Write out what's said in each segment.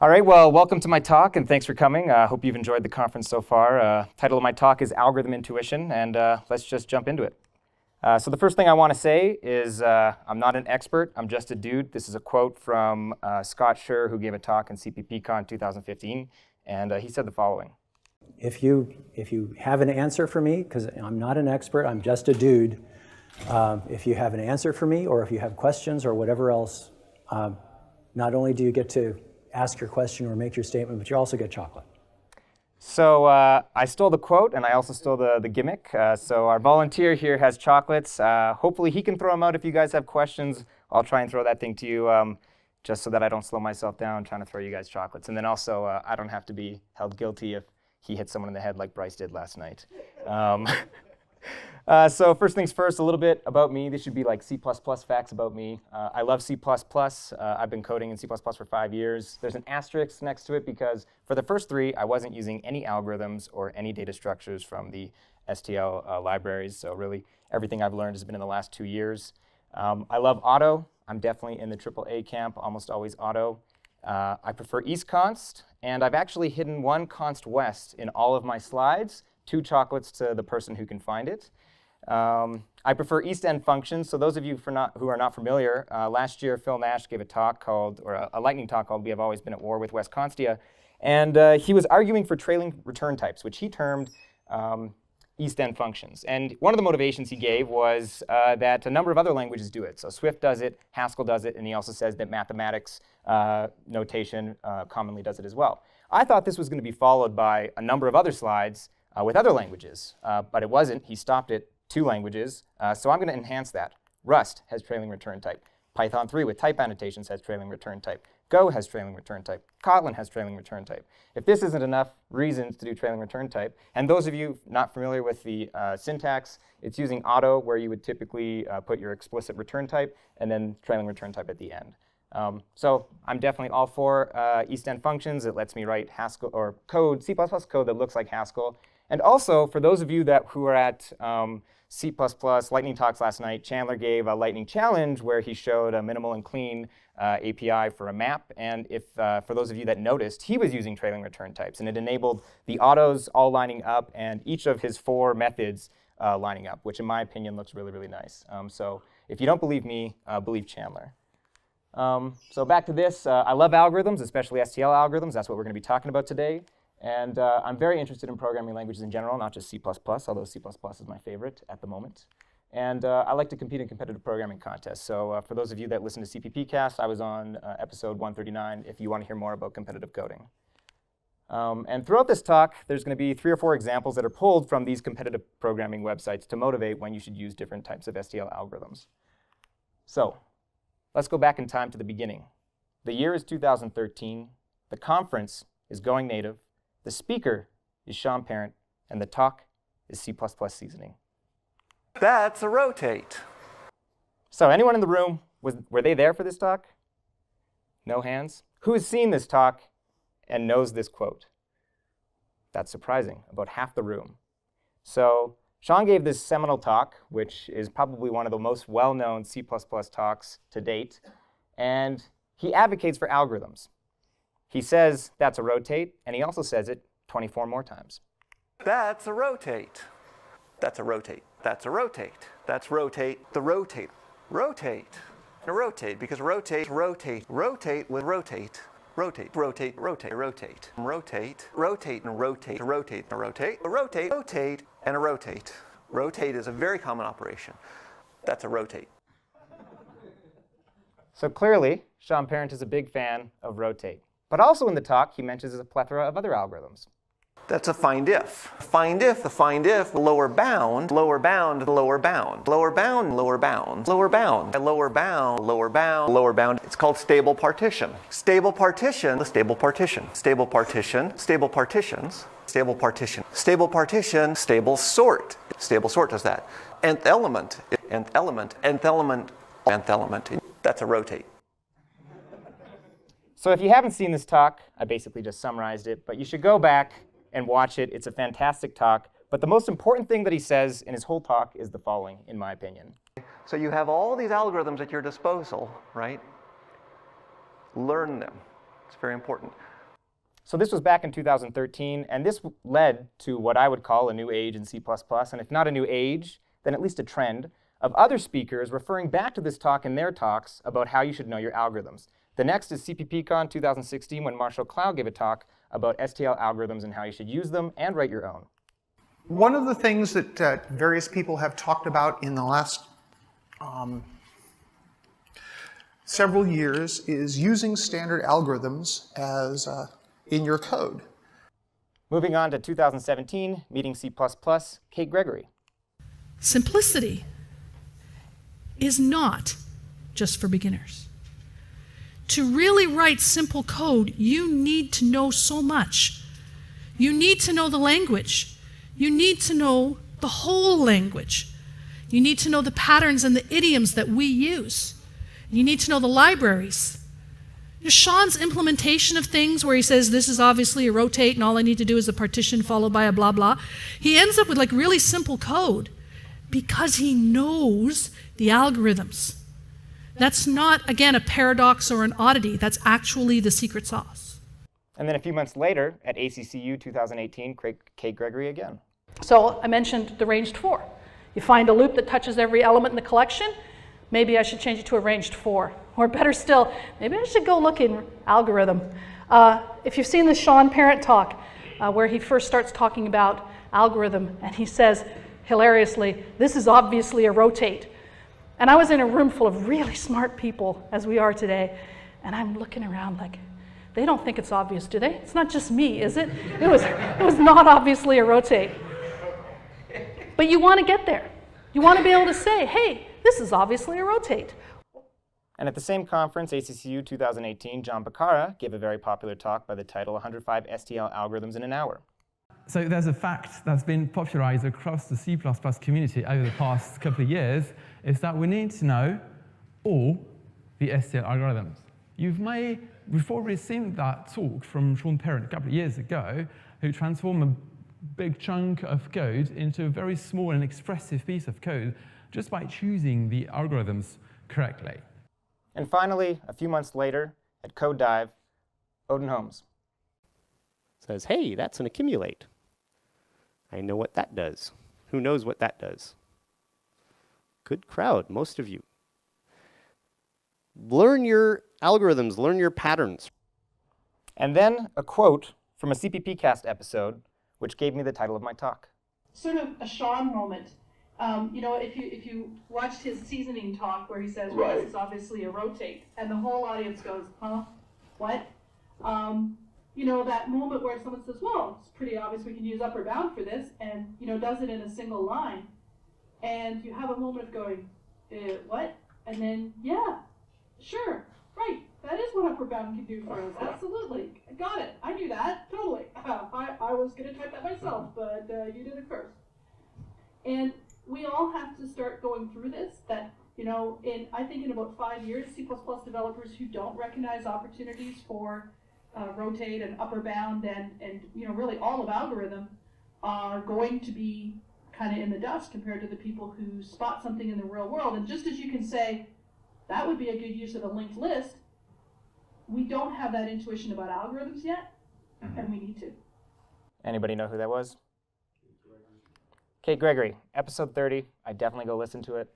All right, well, welcome to my talk, and thanks for coming. I uh, hope you've enjoyed the conference so far. Uh, title of my talk is Algorithm Intuition, and uh, let's just jump into it. Uh, so the first thing I want to say is uh, I'm not an expert. I'm just a dude. This is a quote from uh, Scott Schurr, who gave a talk in CPPCon 2015, and he said the following. If you, if you have an answer for me, because I'm not an expert, I'm just a dude, um, if you have an answer for me or if you have questions or whatever else, um, not only do you get to ask your question or make your statement, but you also get chocolate. So uh, I stole the quote and I also stole the, the gimmick. Uh, so our volunteer here has chocolates. Uh, hopefully he can throw them out if you guys have questions. I'll try and throw that thing to you um, just so that I don't slow myself down trying to throw you guys chocolates. And then also uh, I don't have to be held guilty if he hit someone in the head like Bryce did last night. Um, Uh, so first things first, a little bit about me. This should be like C++ facts about me. Uh, I love C++. Uh, I've been coding in C++ for five years. There's an asterisk next to it because for the first three, I wasn't using any algorithms or any data structures from the STL uh, libraries. So really, everything I've learned has been in the last two years. Um, I love auto. I'm definitely in the AAA camp, almost always auto. Uh, I prefer east const, and I've actually hidden one const west in all of my slides, two chocolates to the person who can find it. Um, I prefer East End functions. So those of you not, who are not familiar, uh, last year Phil Nash gave a talk called, or a, a, lightning talk called "We Have Always Been at War with West Constia," and uh, he was arguing for trailing return types, which he termed um, East End functions. And one of the motivations he gave was uh, that a number of other languages do it. So Swift does it, Haskell does it, and he also says that mathematics uh, notation uh, commonly does it as well. I thought this was going to be followed by a number of other slides uh, with other languages, but it wasn't. He stopped it two languages. Uh, so I'm going to enhance that. Rust has trailing return type. Python 3 with type annotations has trailing return type. Go has trailing return type. Kotlin has trailing return type. If this isn't enough reasons to do trailing return type, and those of you not familiar with the uh, syntax, it's using auto where you would typically uh, put your explicit return type and then trailing return type at the end. Um, so I'm definitely all for uh, East End functions. It lets me write Haskell or code, C++ code that looks like Haskell. And also, for those of you that who are at um, C++, Lightning Talks last night, Chandler gave a Lightning Challenge where he showed a minimal and clean uh, API for a map. And if, uh, for those of you that noticed, he was using trailing return types. And it enabled the autos all lining up and each of his four methods uh, lining up, which in my opinion looks really, really nice. Um, so if you don't believe me, uh, believe Chandler. Um, so back to this, uh, I love algorithms, especially STL algorithms. That's what we're going to be talking about today. And uh, I'm very interested in programming languages in general, not just C++, although C++ is my favorite at the moment. And uh, I like to compete in competitive programming contests. So uh, for those of you that listen to CPPcast, I was on uh, episode 139 if you want to hear more about competitive coding. Um, and throughout this talk, there's going to be three or four examples that are pulled from these competitive programming websites to motivate when you should use different types of STL algorithms. So let's go back in time to the beginning. The year is 2013. The conference is GoingNative. The speaker is Sean Parent, and the talk is C++ seasoning. That's a rotate. So anyone in the room, was, were they there for this talk? No hands? Who has seen this talk and knows this quote? That's surprising, about half the room. So Sean gave this seminal talk, which is probably one of the most well-known C++ talks to date, and he advocates for algorithms. He says that's a rotate, and he also says it 24 more times. That's a rotate. That's a rotate. That's a rotate. That's rotate. The rotate. Rotate. A rotate because rotate, rotate, rotate with rotate. Rotate, rotate, rotate, rotate, rotate, rotate and rotate, rotate and rotate, rotate, rotate, and a rotate. Rotate is a very common operation. That's a rotate. So clearly, Sean Parent is a big fan of rotate. But also in the talk, he mentions a plethora of other algorithms. That's a find if. Find if, the find if, lower bound, lower bound, lower bound, lower bound, lower bound, lower bound, a lower bound, lower bound, lower bound. It's called stable partition. Stable partition, the stable partition, stable partition, stable partitions, stable partition, stable partition, stable sort. Stable sort does that. Nth element, nth element, nth element, nth element. That's a rotate. So if you haven't seen this talk, I basically just summarized it, but you should go back and watch it. It's a fantastic talk. But the most important thing that he says in his whole talk is the following, in my opinion. So you have all these algorithms at your disposal, right? Learn them. It's very important. So this was back in 2013, and this led to what I would call a new age in C++, and if not a new age, then at least a trend of other speakers referring back to this talk in their talks about how you should know your algorithms. The next is CPPCon 2016 when Marshall Clow gave a talk about STL algorithms and how you should use them and write your own. One of the things that uh, various people have talked about in the last um, several years is using standard algorithms as uh, in your code. Moving on to 2017, meeting C++, Kate Gregory. Simplicity is not just for beginners. To really write simple code, you need to know so much. You need to know the language. You need to know the whole language. You need to know the patterns and the idioms that we use. You need to know the libraries. Sean's implementation of things, where he says this is obviously a rotate and all I need to do is a partition followed by a blah blah, he ends up with like really simple code because he knows the algorithms. That's not, again, a paradox or an oddity. That's actually the secret sauce. And then a few months later, at ACCU 2018, Kate Gregory again. So I mentioned the ranged for. You find a loop that touches every element in the collection. Maybe I should change it to a ranged for. Or better still, maybe I should go look in algorithm. Uh, if you've seen the Sean Parent talk, uh, where he first starts talking about algorithm, and he says, hilariously, this is obviously a rotate. And I was in a room full of really smart people, as we are today, and I'm looking around like, they don't think it's obvious, do they? It's not just me, is it? It was, it was not obviously a rotate. But you want to get there. You want to be able to say, hey, this is obviously a rotate. And at the same conference, ACCU 2018, John Boccara gave a very popular talk by the title 105 STL Algorithms in an Hour. So there's a fact that's been popularized across the C++ community over the past couple of years, is that we need to know all the STL algorithms. You may, we've seen that talk from Sean Parent a couple of years ago, who transformed a big chunk of code into a very small and expressive piece of code just by choosing the algorithms correctly. And finally, a few months later, at Code Dive, Odin Holmes says, hey, that's an accumulate. I know what that does. Who knows what that does? Good crowd, most of you. Learn your algorithms, learn your patterns. And then a quote from a CPP cast episode, which gave me the title of my talk. Sort of a Sean moment. Um, you know, if you if you watched his seasoning talk where he says, well, right. this is obviously a rotate, and the whole audience goes, huh? What? Um, you know, that moment where someone says, well, it's pretty obvious we can use upper bound for this, and, you know, does it in a single line. And you have a moment of going, uh, what? And then, yeah, sure, right, that is what upper bound can do for us. Absolutely. I Got it. I knew that. Totally. I, I was going to type that myself, but uh, you did it first. And we all have to start going through this that, you know, in I think in about five years, C++ developers who don't recognize opportunities for uh, rotate and upper bound and, and you know really all of algorithm are going to be kind of in the dust compared to the people who spot something in the real world. And just as you can say that would be a good use of a linked list, we don't have that intuition about algorithms yet, mm-hmm. and we need to. Anybody know who that was? Kate Gregory, episode 30. I definitely go listen to it.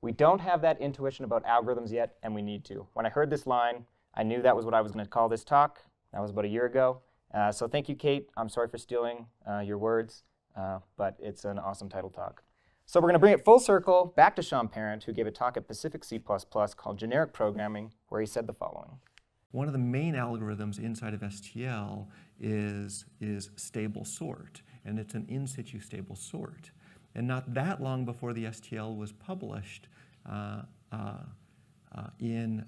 We don't have that intuition about algorithms yet, and we need to. When I heard this line, I knew that was what I was going to call this talk. That was about a year ago. Uh, so thank you, Kate. I'm sorry for stealing uh, your words, uh, but it's an awesome title talk. So we're going to bring it full circle back to Sean Parent, who gave a talk at Pacific C++ called Generic Programming, where he said the following. One of the main algorithms inside of STL is, is stable sort, and it's an in situ stable sort. And not that long before the STL was published uh, uh, uh, in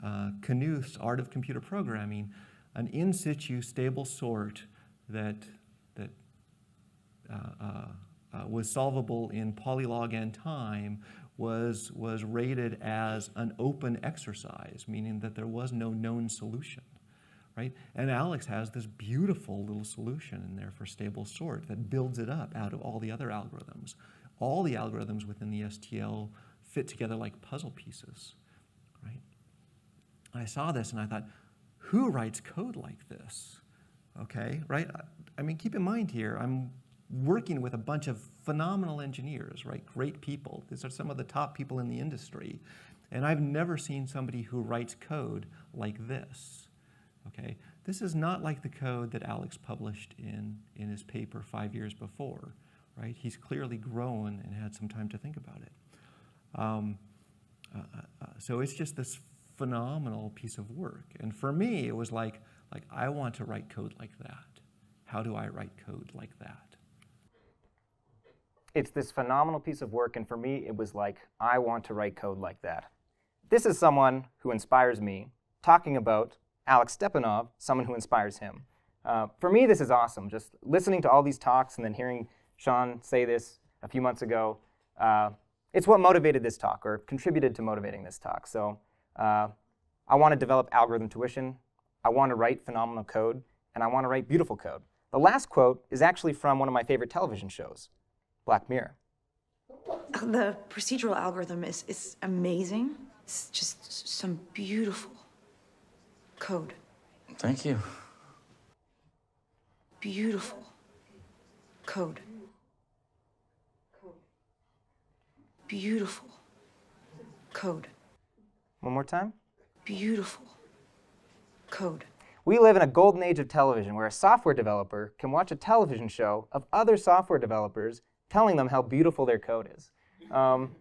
Knuth's Art of Computer Programming, an in situ stable sort that, uh, uh, uh, Uh, uh, uh, was solvable in polylog n time was, was rated as an open exercise, meaning that there was no known solution. Right? And Alex has this beautiful little solution in there for stable sort that builds it up out of all the other algorithms. All the algorithms within the STL fit together like puzzle pieces. Right? I saw this and I thought, who writes code like this? Okay, right? I mean, keep in mind here, I'm working with a bunch of phenomenal engineers, right? Great people. These are some of the top people in the industry. And I've never seen somebody who writes code like this. Okay? This is not like the code that Alex published in, in his paper five years before, right? He's clearly grown and had some time to think about it. Um, uh, uh, uh so it's just this phenomenal piece of work. And for me, it was like, like I want to write code like that. How do I write code like that? It's this phenomenal piece of work, and for me, it was like, I want to write code like that. This is someone who inspires me, talking about Alex Stepanov, someone who inspires him. Uh, for me, this is awesome. Just listening to all these talks and then hearing Sean say this a few months ago, uh, it's what motivated this talk or contributed to motivating this talk. So uh, I want to develop algorithm tuition. I want to write phenomenal code, and I want to write beautiful code. The last quote is actually from one of my favorite television shows, Black Mirror. The procedural algorithm is, is amazing. It's just some beautiful code. Thank you. Beautiful code. Beautiful code. One more time. Beautiful code. We live in a golden age of television where a software developer can watch a television show of other software developers telling them how beautiful their code is. Um,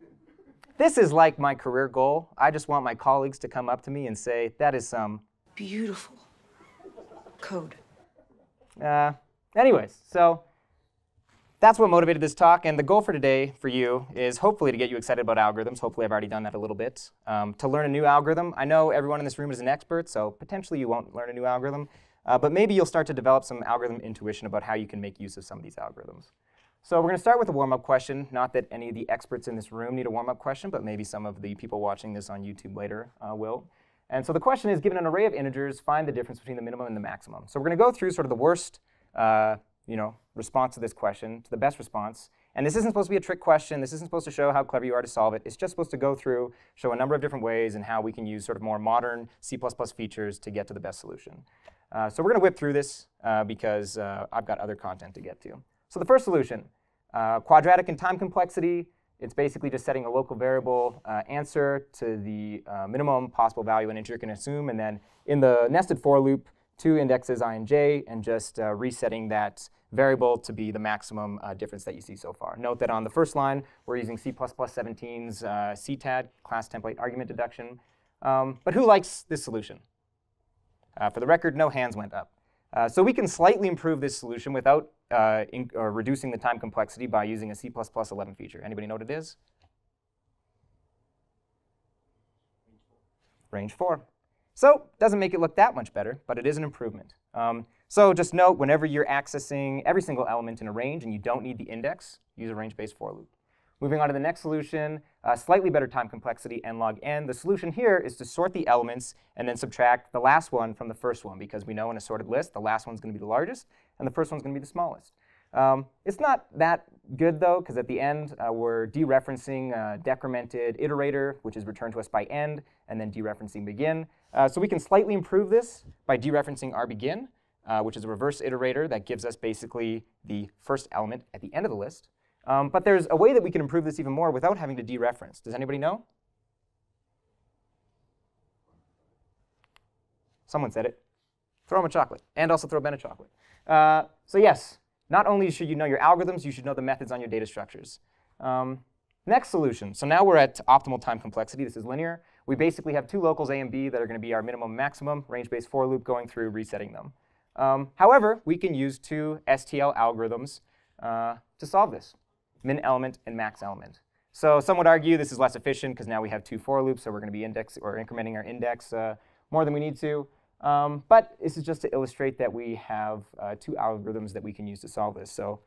this is like my career goal. I just want my colleagues to come up to me and say, that is some beautiful code. Uh, anyways, so that's what motivated this talk. And the goal for today for you is hopefully to get you excited about algorithms. Hopefully, I've already done that a little bit. Um, to learn a new algorithm, I know everyone in this room is an expert, so potentially you won't learn a new algorithm. Uh, but maybe you'll start to develop some algorithm intuition about how you can make use of some of these algorithms. So we're going to start with a warm-up question. Not that any of the experts in this room need a warm-up question, but maybe some of the people watching this on YouTube later uh, will. And so the question is, given an array of integers, find the difference between the minimum and the maximum. So we're going to go through sort of the worst uh, you know, response to this question, to the best response. And this isn't supposed to be a trick question. This isn't supposed to show how clever you are to solve it. It's just supposed to go through, show a number of different ways and how we can use sort of more modern C++ features to get to the best solution. Uh, so we're going to whip through this uh, because uh, I've got other content to get to. So the first solution, uh, quadratic and time complexity. It's basically just setting a local variable uh, answer to the uh, minimum possible value an integer can assume, and then in the nested for loop, two indexes i and j, and just uh, resetting that variable to be the maximum uh, difference that you see so far. Note that on the first line, we're using C++17's uh, CTAD, class template argument deduction. Um, but who likes this solution? for the record, no hands went up. So we can slightly improve this solution without uh, in, or reducing the time complexity by using a C++11 feature. Anybody know what it is? Range for. So doesn't make it look that much better, but it is an improvement. Um, so just note, whenever you're accessing every single element in a range and you don't need the index, use a range-based for loop. Moving on to the next solution, uh, slightly better time complexity, n log n. The solution here is to sort the elements and then subtract the last one from the first one, because we know in a sorted list, the last one's going to be the largest, and the first one's going to be the smallest. Um, it's not that good, though, because at the end, uh, we're dereferencing uh, decremented iterator, which is returned to us by end, and then dereferencing begin. Uh, so we can slightly improve this by dereferencing our begin, uh, which is a reverse iterator that gives us basically the first element at the end of the list. Um, but there's a way that we can improve this even more without having to dereference. Does anybody know? Someone said it. Throw him a chocolate, and also throw Ben a chocolate. Uh, so yes, not only should you know your algorithms, you should know the methods on your data structures. Um, next solution. So now we're at optimal time complexity. This is linear. We basically have two locals, A and B, that are going to be our minimum maximum, range-based for loop going through, resetting them. Um, however, we can use two STL algorithms uh, to solve this min element and max element. So some would argue this is less efficient because now we have two for loops, so we're going to be index or incrementing our index uh, more than we need to. Um, but this is just to illustrate that we have uh, two algorithms that we can use to solve this. So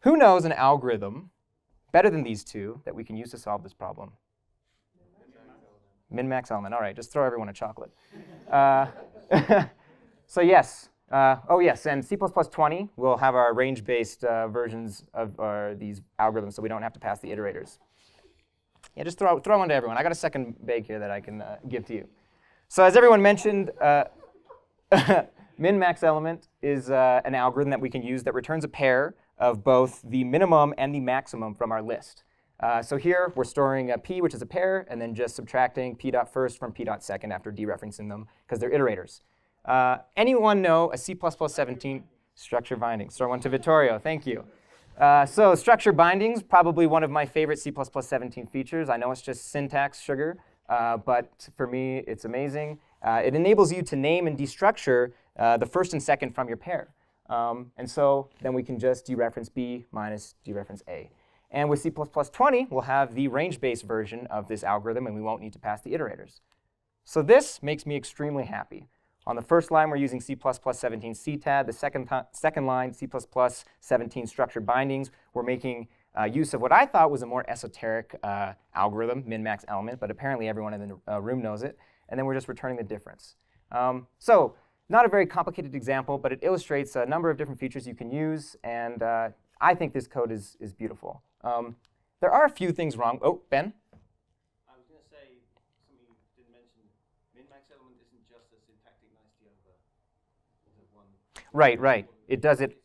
who knows an algorithm better than these two that we can use to solve this problem? Min-max element. All right, just throw everyone a chocolate. Uh, so yes, uh, oh yes, and C++20 will have our range-based uh, versions of uh, these algorithms, so we don't have to pass the iterators. Yeah, just throw, throw one to everyone. I got a second bag here that I can uh, give to you. So as everyone mentioned, uh, min-max element is uh, an algorithm that we can use that returns a pair of both the minimum and the maximum from our list. So here we're storing a p, which is a pair, and then just subtracting p dot first from p dot second after dereferencing them because they're iterators. Uh, anyone know a C++17 structure binding? Store one to Vittorio. Thank you. Uh, so structure bindings, probably one of my favorite C++17 features. I know it's just syntax sugar, uh, but for me, it's amazing. Uh, it enables you to name and destructure uh, the first and second from your pair. Um, and so then we can just dereference B minus dereference A. And with C++20, we'll have the range-based version of this algorithm, and we won't need to pass the iterators. So this makes me extremely happy. On the first line, we're using C++ 17 CTAD. The second, second line, C++ 17 structured bindings. We're making uh, use of what I thought was a more esoteric uh, algorithm, min-max element, but apparently everyone in the uh, room knows it. And then we're just returning the difference. Um, so not a very complicated example, but it illustrates a number of different features you can use. And uh, I think this code is, is beautiful. Um, there are a few things wrong. Oh, Ben? I was going to say something you didn't mention. Min-max element isn't just a syntactic nicety over one. Right, right. It does it.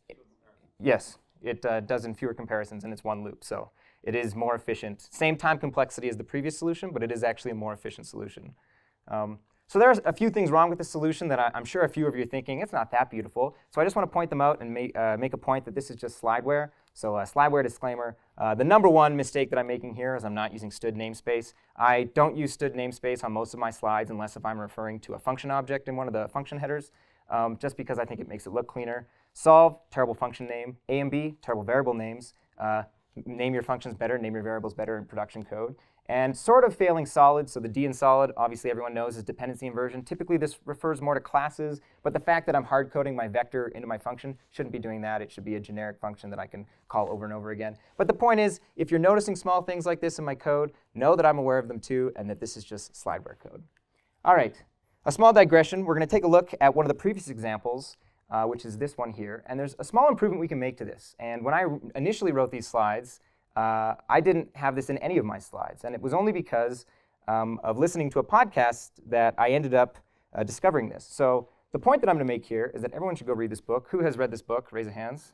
Yes, it uh, does in fewer comparisons, and it's one loop. So it is more efficient. Same time complexity as the previous solution, but it is actually a more efficient solution. Um, so are a few things wrong with the solution that I, am sure a few of you are thinking, it's not that beautiful. So I just want to point them out and make, uh, make a point that this is just slideware. So a slideware disclaimer. Uh, the number one mistake that I'm making here is I'm not using std namespace. I don't use std namespace on most of my slides unless if I'm referring to a function object in one of the function headers, um, just because I think it makes it look cleaner. Solve, terrible function name. A and B, terrible variable names. Uh, name your functions better, name your variables better in production code. And sort of failing solid, so the D in solid, obviously everyone knows, is dependency inversion. Typically this refers more to classes, but the fact that I'm hard coding my vector into my function shouldn't be doing that. It should be a generic function that I can call over and over again. But the point is, if you're noticing small things like this in my code, know that I'm aware of them too, and that this is just slideware code. All right, a small digression. We're going to take a look at one of the previous examples, uh, which is this one here. And there's a small improvement we can make to this. And when I initially wrote these slides, uh, I didn't have this in any of my slides. And it was only because um, of listening to a podcast that I ended up uh, discovering this. So the point that I'm going to make here is that everyone should go read this book. Who has read this book? Raise your hands.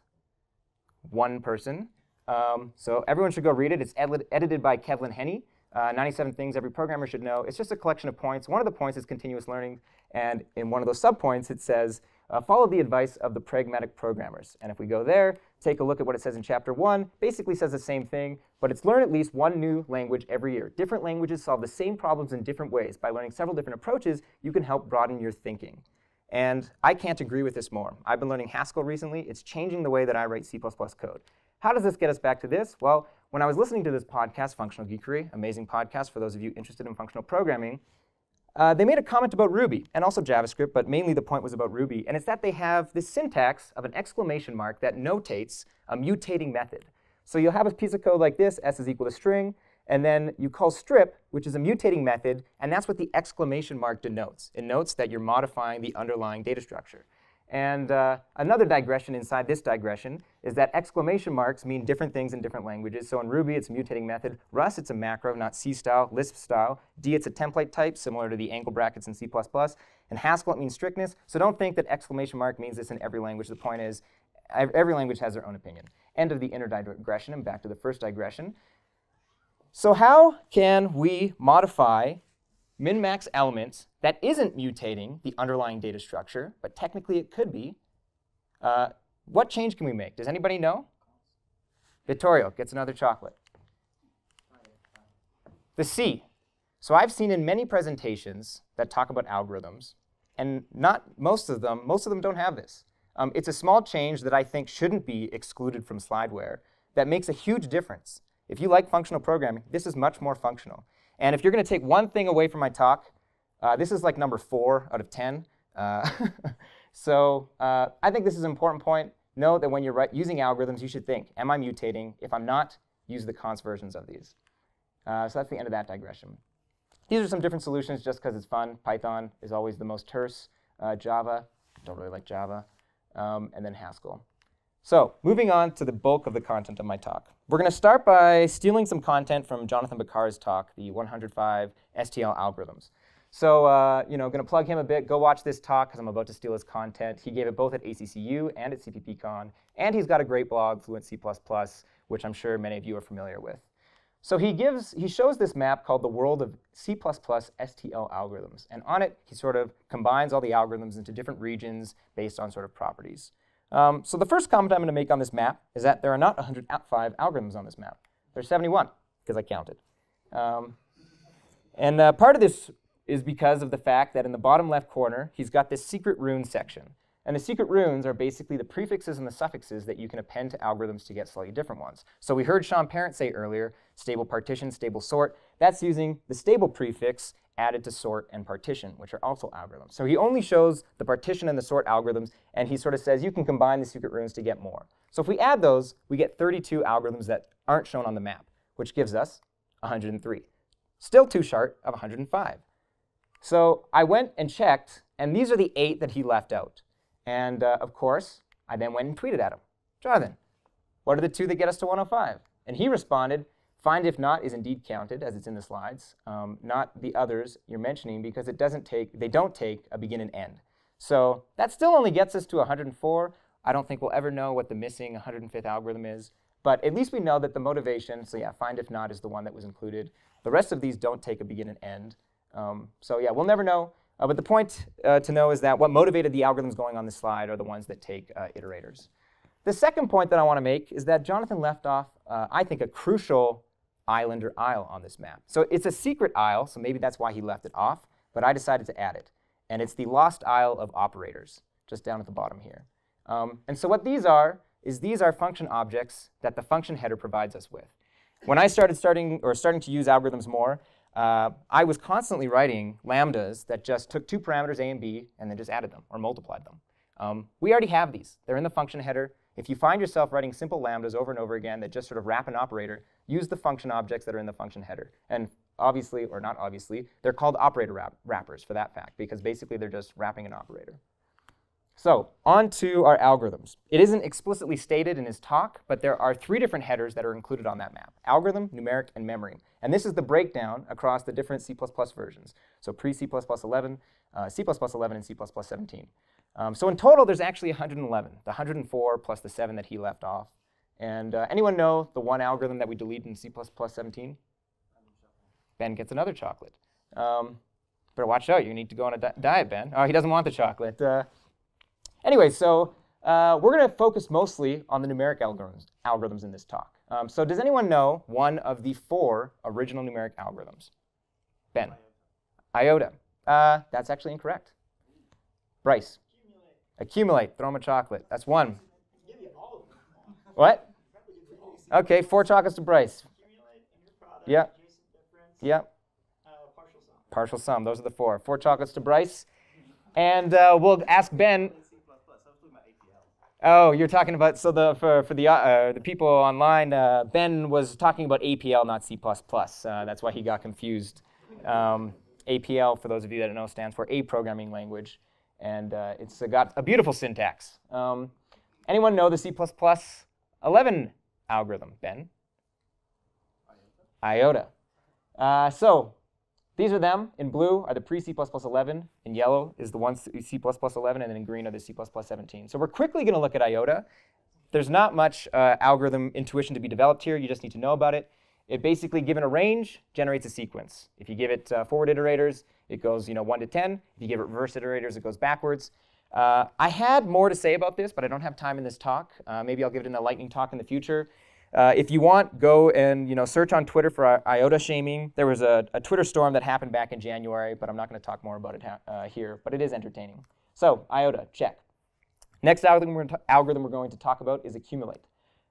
One person. Um, so everyone should go read it. It's ed edited by Kevlin Henney. Uh, 97 Things Every Programmer Should Know. It's just a collection of points. One of the points is continuous learning. And in one of those subpoints, it says, uh, follow the advice of the pragmatic programmers. And if we go there, take a look at what it says in chapter one, basically says the same thing, but it's learn at least one new language every year. Different languages solve the same problems in different ways. By learning several different approaches, you can help broaden your thinking. And I can't agree with this more. I've been learning Haskell recently. It's changing the way that I write C++ code. How does this get us back to this? Well, when I was listening to this podcast, Functional Geekery, amazing podcast for those of you interested in functional programming, uh, they made a comment about Ruby and also JavaScript, but mainly the point was about Ruby. And it's that they have this syntax of an exclamation mark that notates a mutating method. So you'll have a piece of code like this, s is equal to string, and then you call strip, which is a mutating method, and that's what the exclamation mark denotes. It notes that you're modifying the underlying data structure. And uh, another digression inside this digression is that exclamation marks mean different things in different languages. So in Ruby, it's a mutating method. Rust, it's a macro, not C style, Lisp style. D, it's a template type, similar to the angle brackets in C++. And Haskell, it means strictness. So don't think that exclamation mark means this in every language. The point is, every language has their own opinion. End of the inner digression, and back to the first digression. So how can we modify min-max elements that isn't mutating the underlying data structure, but technically it could be, uh, what change can we make? Does anybody know? Vittorio gets another chocolate. The C. So I've seen in many presentations that talk about algorithms, and not most of them, most of them don't have this. Um, it's a small change that I think shouldn't be excluded from slideware that makes a huge difference. If you like functional programming, this is much more functional. And if you're going to take one thing away from my talk, uh, this is like number four out of 10. Uh, so uh, I think this is an important point. Note that when you're using algorithms, you should think, am I mutating? If I'm not, use the const versions of these. Uh, so that's the end of that digression. These are some different solutions just because it's fun. Python is always the most terse. Uh, Java, don't really like Java. Um, and then Haskell. So moving on to the bulk of the content of my talk. We're going to start by stealing some content from Jonathan Boccara's talk, the 105 STL algorithms. So, uh, you know, going to plug him a bit. Go watch this talk because I'm about to steal his content. He gave it both at ACCU and at CPPCon, and he's got a great blog, Fluent C++, which I'm sure many of you are familiar with. So he gives, he shows this map called the world of C++ STL algorithms, and on it he sort of combines all the algorithms into different regions based on sort of properties. Um, so the first comment I'm going to make on this map is that there are not 105 algorithms on this map. There's 71 because I counted. Um, and uh, part of this is because of the fact that in the bottom left corner, he's got this secret rune section. And the secret runes are basically the prefixes and the suffixes that you can append to algorithms to get slightly different ones. So we heard Sean Parent say earlier, stable partition, stable sort. That's using the stable prefix added to sort and partition, which are also algorithms. So he only shows the partition and the sort algorithms, and he sort of says you can combine the secret runes to get more. So if we add those, we get 32 algorithms that aren't shown on the map, which gives us 103. Still too short of 105. So I went and checked, and these are the eight that he left out. And uh, of course, I then went and tweeted at him, Jonathan, what are the two that get us to 105? And he responded, find if not is indeed counted, as it's in the slides, um, not the others you're mentioning, because it doesn't take, they don't take a begin and end. So that still only gets us to 104. I don't think we'll ever know what the missing 105th algorithm is, but at least we know that the motivation, so yeah, find if not is the one that was included. The rest of these don't take a begin and end. Um, so yeah, we'll never know. Uh, but the point uh, to know is that what motivated the algorithms going on this slide are the ones that take uh, iterators. The second point that I want to make is that Jonathan left off, uh, I think, a crucial island or isle on this map. So it's a secret isle, so maybe that's why he left it off, but I decided to add it. And it's the lost isle of operators, just down at the bottom here. Um, and so what these are is these are function objects that the function header provides us with. When I started starting or starting to use algorithms more, uh, I was constantly writing lambdas that just took two parameters, a and b, and then just added them or multiplied them. Um, we already have these. They're in the function header. If you find yourself writing simple lambdas over and over again that just sort of wrap an operator, use the function objects that are in the function header. And obviously, or not obviously, they're called operator wrap wrappers for that fact, because basically they're just wrapping an operator. So on to our algorithms. It isn't explicitly stated in his talk, but there are three different headers that are included on that map, algorithm, numeric, and memory. And this is the breakdown across the different C++ versions. So pre-C++ 11, uh, C++ 11, and C++ 17. Um, so in total, there's actually 111, the 104 plus the 7 that he left off. And uh, anyone know the one algorithm that we deleted in C++ 17? Ben gets another chocolate. Um, better watch out. You need to go on a di diet, Ben. Oh, he doesn't want the chocolate. Uh, Anyway, so uh, we're going to focus mostly on the numeric algorithms, algorithms in this talk. Um, so does anyone know one of the four original numeric algorithms? Ben. Iota. Uh, that's actually incorrect. Bryce. Accumulate. Throw him a chocolate. That's one. What? Okay, four chocolates to Bryce. Yeah. Yeah. Partial sum. Partial sum. Those are the four. Four chocolates to Bryce. And uh, we'll ask Ben Oh, you're talking about so the for for the uh, the people online. Uh, ben was talking about APL, not C++. Uh, that's why he got confused. Um, APL, for those of you that don't know, stands for A Programming Language, and uh, it's got a beautiful syntax. Um, anyone know the C++ 11 algorithm? Ben. IOTA. Uh, so these are them. In blue are the pre-C++ 11. In yellow is the ones C++ 11, and then in green are the C++ 17. So we're quickly going to look at IOTA. There's not much uh, algorithm intuition to be developed here. You just need to know about it. It basically, given a range, generates a sequence. If you give it uh, forward iterators, it goes you know, 1 to 10. If you give it reverse iterators, it goes backwards. Uh, I had more to say about this, but I don't have time in this talk. Uh, maybe I'll give it in a lightning talk in the future. Uh, if you want, go and you know search on Twitter for IOTA shaming. There was a, a Twitter storm that happened back in January, but I'm not going to talk more about it uh, here. But it is entertaining. So IOTA, check. Next algorithm we're, algorithm we're going to talk about is accumulate.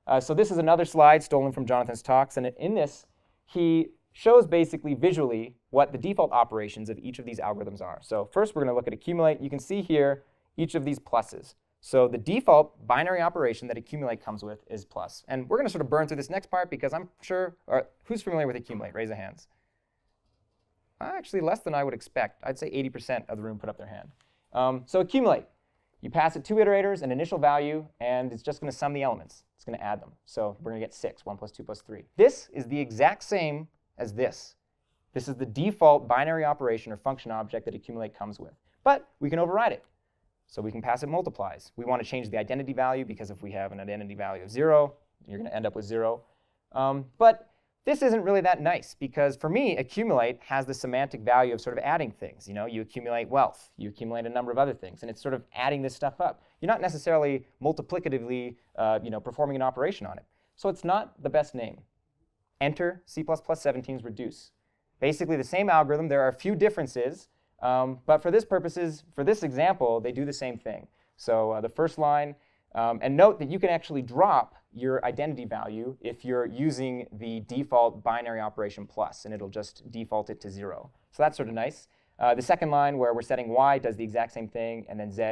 Uh, so this is another slide stolen from Jonathan's talks, and in this, he shows basically visually what the default operations of each of these algorithms are. So first, we're going to look at accumulate. You can see here each of these pluses. So the default binary operation that accumulate comes with is plus. And we're going to sort of burn through this next part because I'm sure, or who's familiar with accumulate? Raise a hands. Actually, less than I would expect. I'd say 80% of the room put up their hand. Um, so accumulate. You pass it two iterators, an initial value, and it's just going to sum the elements. It's going to add them. So we're going to get 6, 1 plus 2 plus 3. This is the exact same as this. This is the default binary operation or function object that accumulate comes with. But we can override it. So we can pass it multiplies. We want to change the identity value because if we have an identity value of 0, you're going to end up with 0. Um, but this isn't really that nice because for me, accumulate has the semantic value of sort of adding things. You know, you accumulate wealth, you accumulate a number of other things, and it's sort of adding this stuff up. You're not necessarily multiplicatively, uh, you know, performing an operation on it. So it's not the best name. Enter C++17's reduce. Basically the same algorithm. There are a few differences, um, but for this purposes, for this example, they do the same thing. So uh, the first line, um, and note that you can actually drop your identity value if you're using the default binary operation plus, and it'll just default it to zero. So that's sort of nice. Uh, the second line where we're setting y does the exact same thing, and then z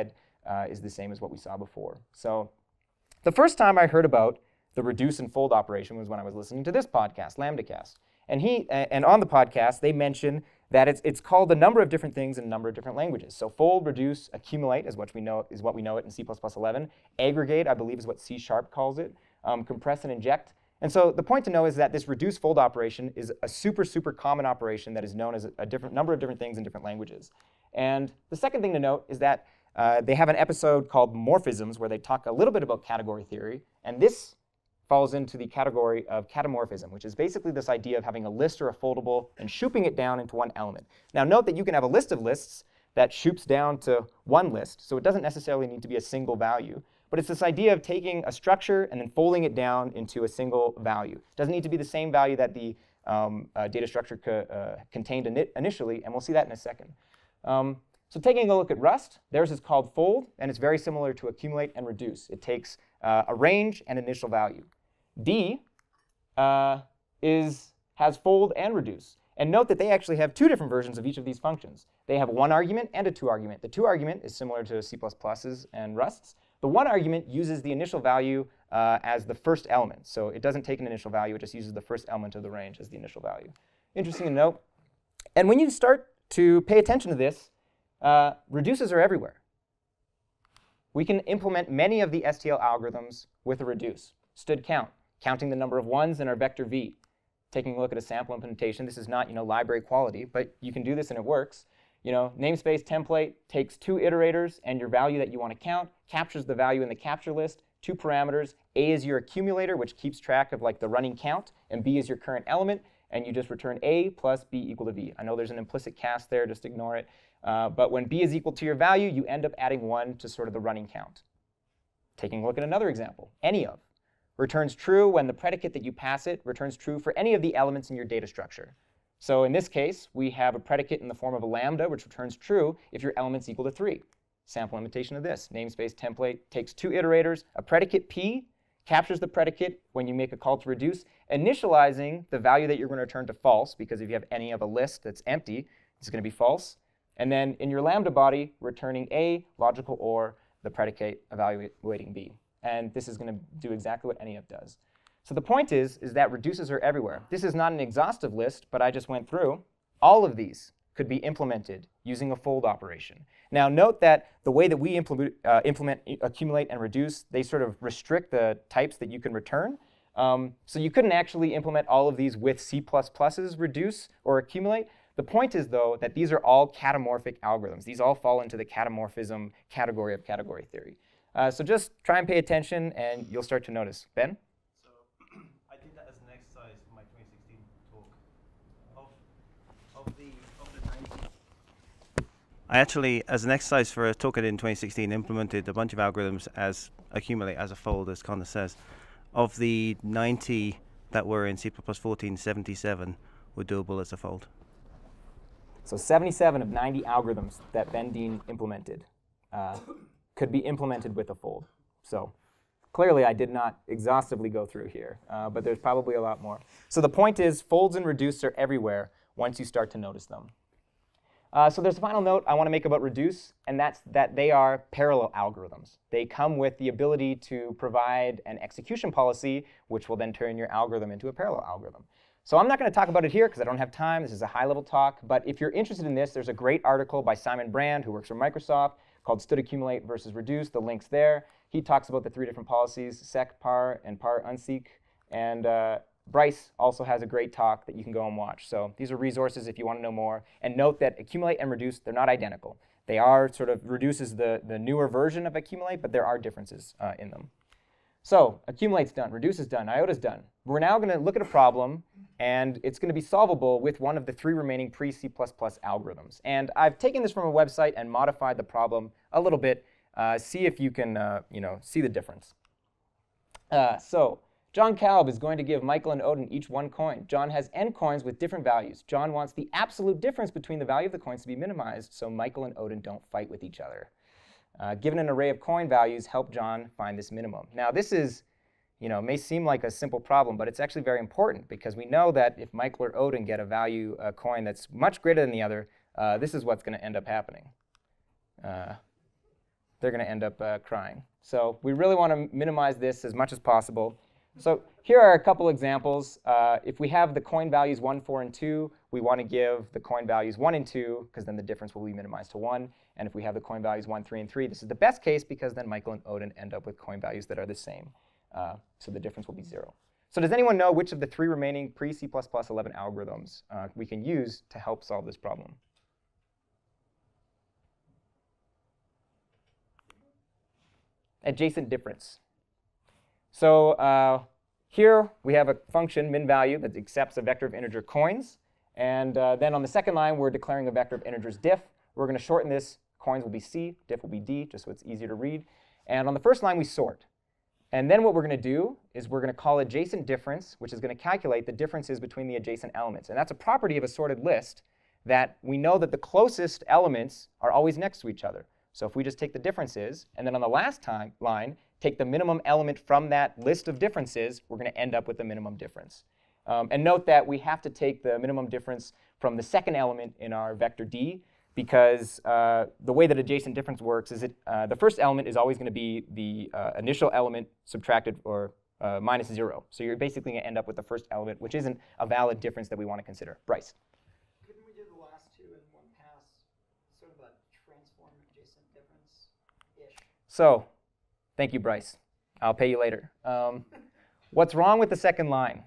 uh, is the same as what we saw before. So the first time I heard about the reduce and fold operation was when I was listening to this podcast, LambdaCast. And, he, and on the podcast, they mention that it's, it's called a number of different things in a number of different languages. So fold, reduce, accumulate is what we know, is what we know it in C++11. Aggregate, I believe, is what C Sharp calls it. Um, compress and inject. And so the point to know is that this reduce fold operation is a super, super common operation that is known as a, a different number of different things in different languages. And the second thing to note is that uh, they have an episode called Morphisms where they talk a little bit about category theory. And this falls into the category of catamorphism, which is basically this idea of having a list or a foldable and shooping it down into one element. Now note that you can have a list of lists that shoops down to one list, so it doesn't necessarily need to be a single value. But it's this idea of taking a structure and then folding it down into a single value. It doesn't need to be the same value that the um, uh, data structure co uh, contained in initially, and we'll see that in a second. Um, so taking a look at Rust, theirs is called fold, and it's very similar to accumulate and reduce. It takes uh, a range and initial value. D uh, is, has fold and reduce. And note that they actually have two different versions of each of these functions. They have one argument and a two argument. The two argument is similar to C++'s and Rust's. The one argument uses the initial value uh, as the first element. So it doesn't take an initial value, it just uses the first element of the range as the initial value. Interesting to note. And when you start to pay attention to this, uh, reduces are everywhere. We can implement many of the STL algorithms with a reduce. Std count, counting the number of ones in our vector v. Taking a look at a sample implementation, this is not you know, library quality, but you can do this and it works. You know, namespace template takes two iterators and your value that you want to count, captures the value in the capture list, two parameters. A is your accumulator, which keeps track of like the running count, and B is your current element, and you just return A plus B equal to V. I know there's an implicit cast there, just ignore it. Uh, but when B is equal to your value, you end up adding 1 to sort of the running count. Taking a look at another example, any of returns true when the predicate that you pass it returns true for any of the elements in your data structure. So in this case, we have a predicate in the form of a lambda, which returns true if your element's equal to 3. Sample imitation of this. Namespace template takes two iterators. A predicate p captures the predicate when you make a call to reduce, initializing the value that you're going to return to false, because if you have any of a list that's empty, it's going to be false. And then in your lambda body, returning a, logical or, the predicate evaluating b. And this is going to do exactly what any of does. So the point is, is that reduces are everywhere. This is not an exhaustive list, but I just went through. All of these could be implemented using a fold operation. Now note that the way that we implement, uh, implement accumulate, and reduce, they sort of restrict the types that you can return. Um, so you couldn't actually implement all of these with C++'s reduce or accumulate. The point is, though, that these are all catamorphic algorithms. These all fall into the catamorphism category of category theory. Uh, so just try and pay attention, and you'll start to notice. Ben? So I did that as an exercise for my 2016 talk. Of, of the, of the 90, I actually, as an exercise for a talk I did in 2016, implemented a bunch of algorithms as accumulate as a fold, as Conor says. Of the 90 that were in C++ 14, 77 were doable as a fold. So 77 of 90 algorithms that Ben Deane implemented uh, could be implemented with a fold. So clearly I did not exhaustively go through here, uh, but there's probably a lot more. So the point is folds and reduce are everywhere once you start to notice them. Uh, so there's a final note I want to make about reduce, and that's that they are parallel algorithms. They come with the ability to provide an execution policy, which will then turn your algorithm into a parallel algorithm. So I'm not going to talk about it here because I don't have time. This is a high-level talk. But if you're interested in this, there's a great article by Simon Brand, who works for Microsoft, called Std Accumulate versus Reduce. The link's there. He talks about the three different policies, seq, par, and par unseq. And uh, Bryce also has a great talk that you can go and watch. So these are resources if you want to know more. And note that accumulate and reduce, they're not identical. They are sort of reduces the, the newer version of accumulate, but there are differences uh, in them. So accumulate's done, reduce is done, iota's done. We're now going to look at a problem, and it's going to be solvable with one of the three remaining pre-C++ algorithms. And I've taken this from a website and modified the problem a little bit. Uh, see if you can, uh, you know, see the difference. Uh, so Jon Kalb is going to give Michael and Odin each one coin. Jon has n coins with different values. Jon wants the absolute difference between the value of the coins to be minimized so Michael and Odin don't fight with each other. Uh, given an array of coin values, help Jon find this minimum. Now this is, you know, may seem like a simple problem, but it's actually very important because we know that if Michael or Odin get a value a coin that's much greater than the other, uh, this is what's going to end up happening. Uh, they're going to end up uh, crying. So we really want to minimize this as much as possible. So here are a couple examples. Uh, if we have the coin values 1, 4, and 2, we want to give the coin values 1 and 2, because then the difference will be minimized to 1. And if we have the coin values 1, 3, and 3, this is the best case, because then Michael and Odin end up with coin values that are the same. Uh, so the difference will be 0. So does anyone know which of the three remaining pre-C++ 11 algorithms uh, we can use to help solve this problem? Adjacent difference. So uh, here we have a function, min value, that accepts a vector of integer coins. And uh, then on the second line, we're declaring a vector of integers diff. We're going to shorten this. Coins will be C, diff will be D, just so it's easier to read. And on the first line, we sort. And then what we're going to do is we're going to call adjacent difference, which is going to calculate the differences between the adjacent elements. And that's a property of a sorted list that we know that the closest elements are always next to each other. So if we just take the differences, and then on the last time line, take the minimum element from that list of differences, we're going to end up with the minimum difference. Um, and note that we have to take the minimum difference from the second element in our vector d, because uh, the way that adjacent difference works is that uh, the first element is always going to be the uh, initial element subtracted or uh, minus 0. So you're basically going to end up with the first element, which isn't a valid difference that we want to consider. Bryce. Couldn't we do the last two in one pass, sort of a transform adjacent difference-ish? So Thank you, Bryce. I'll pay you later. Um, what's wrong with the second line?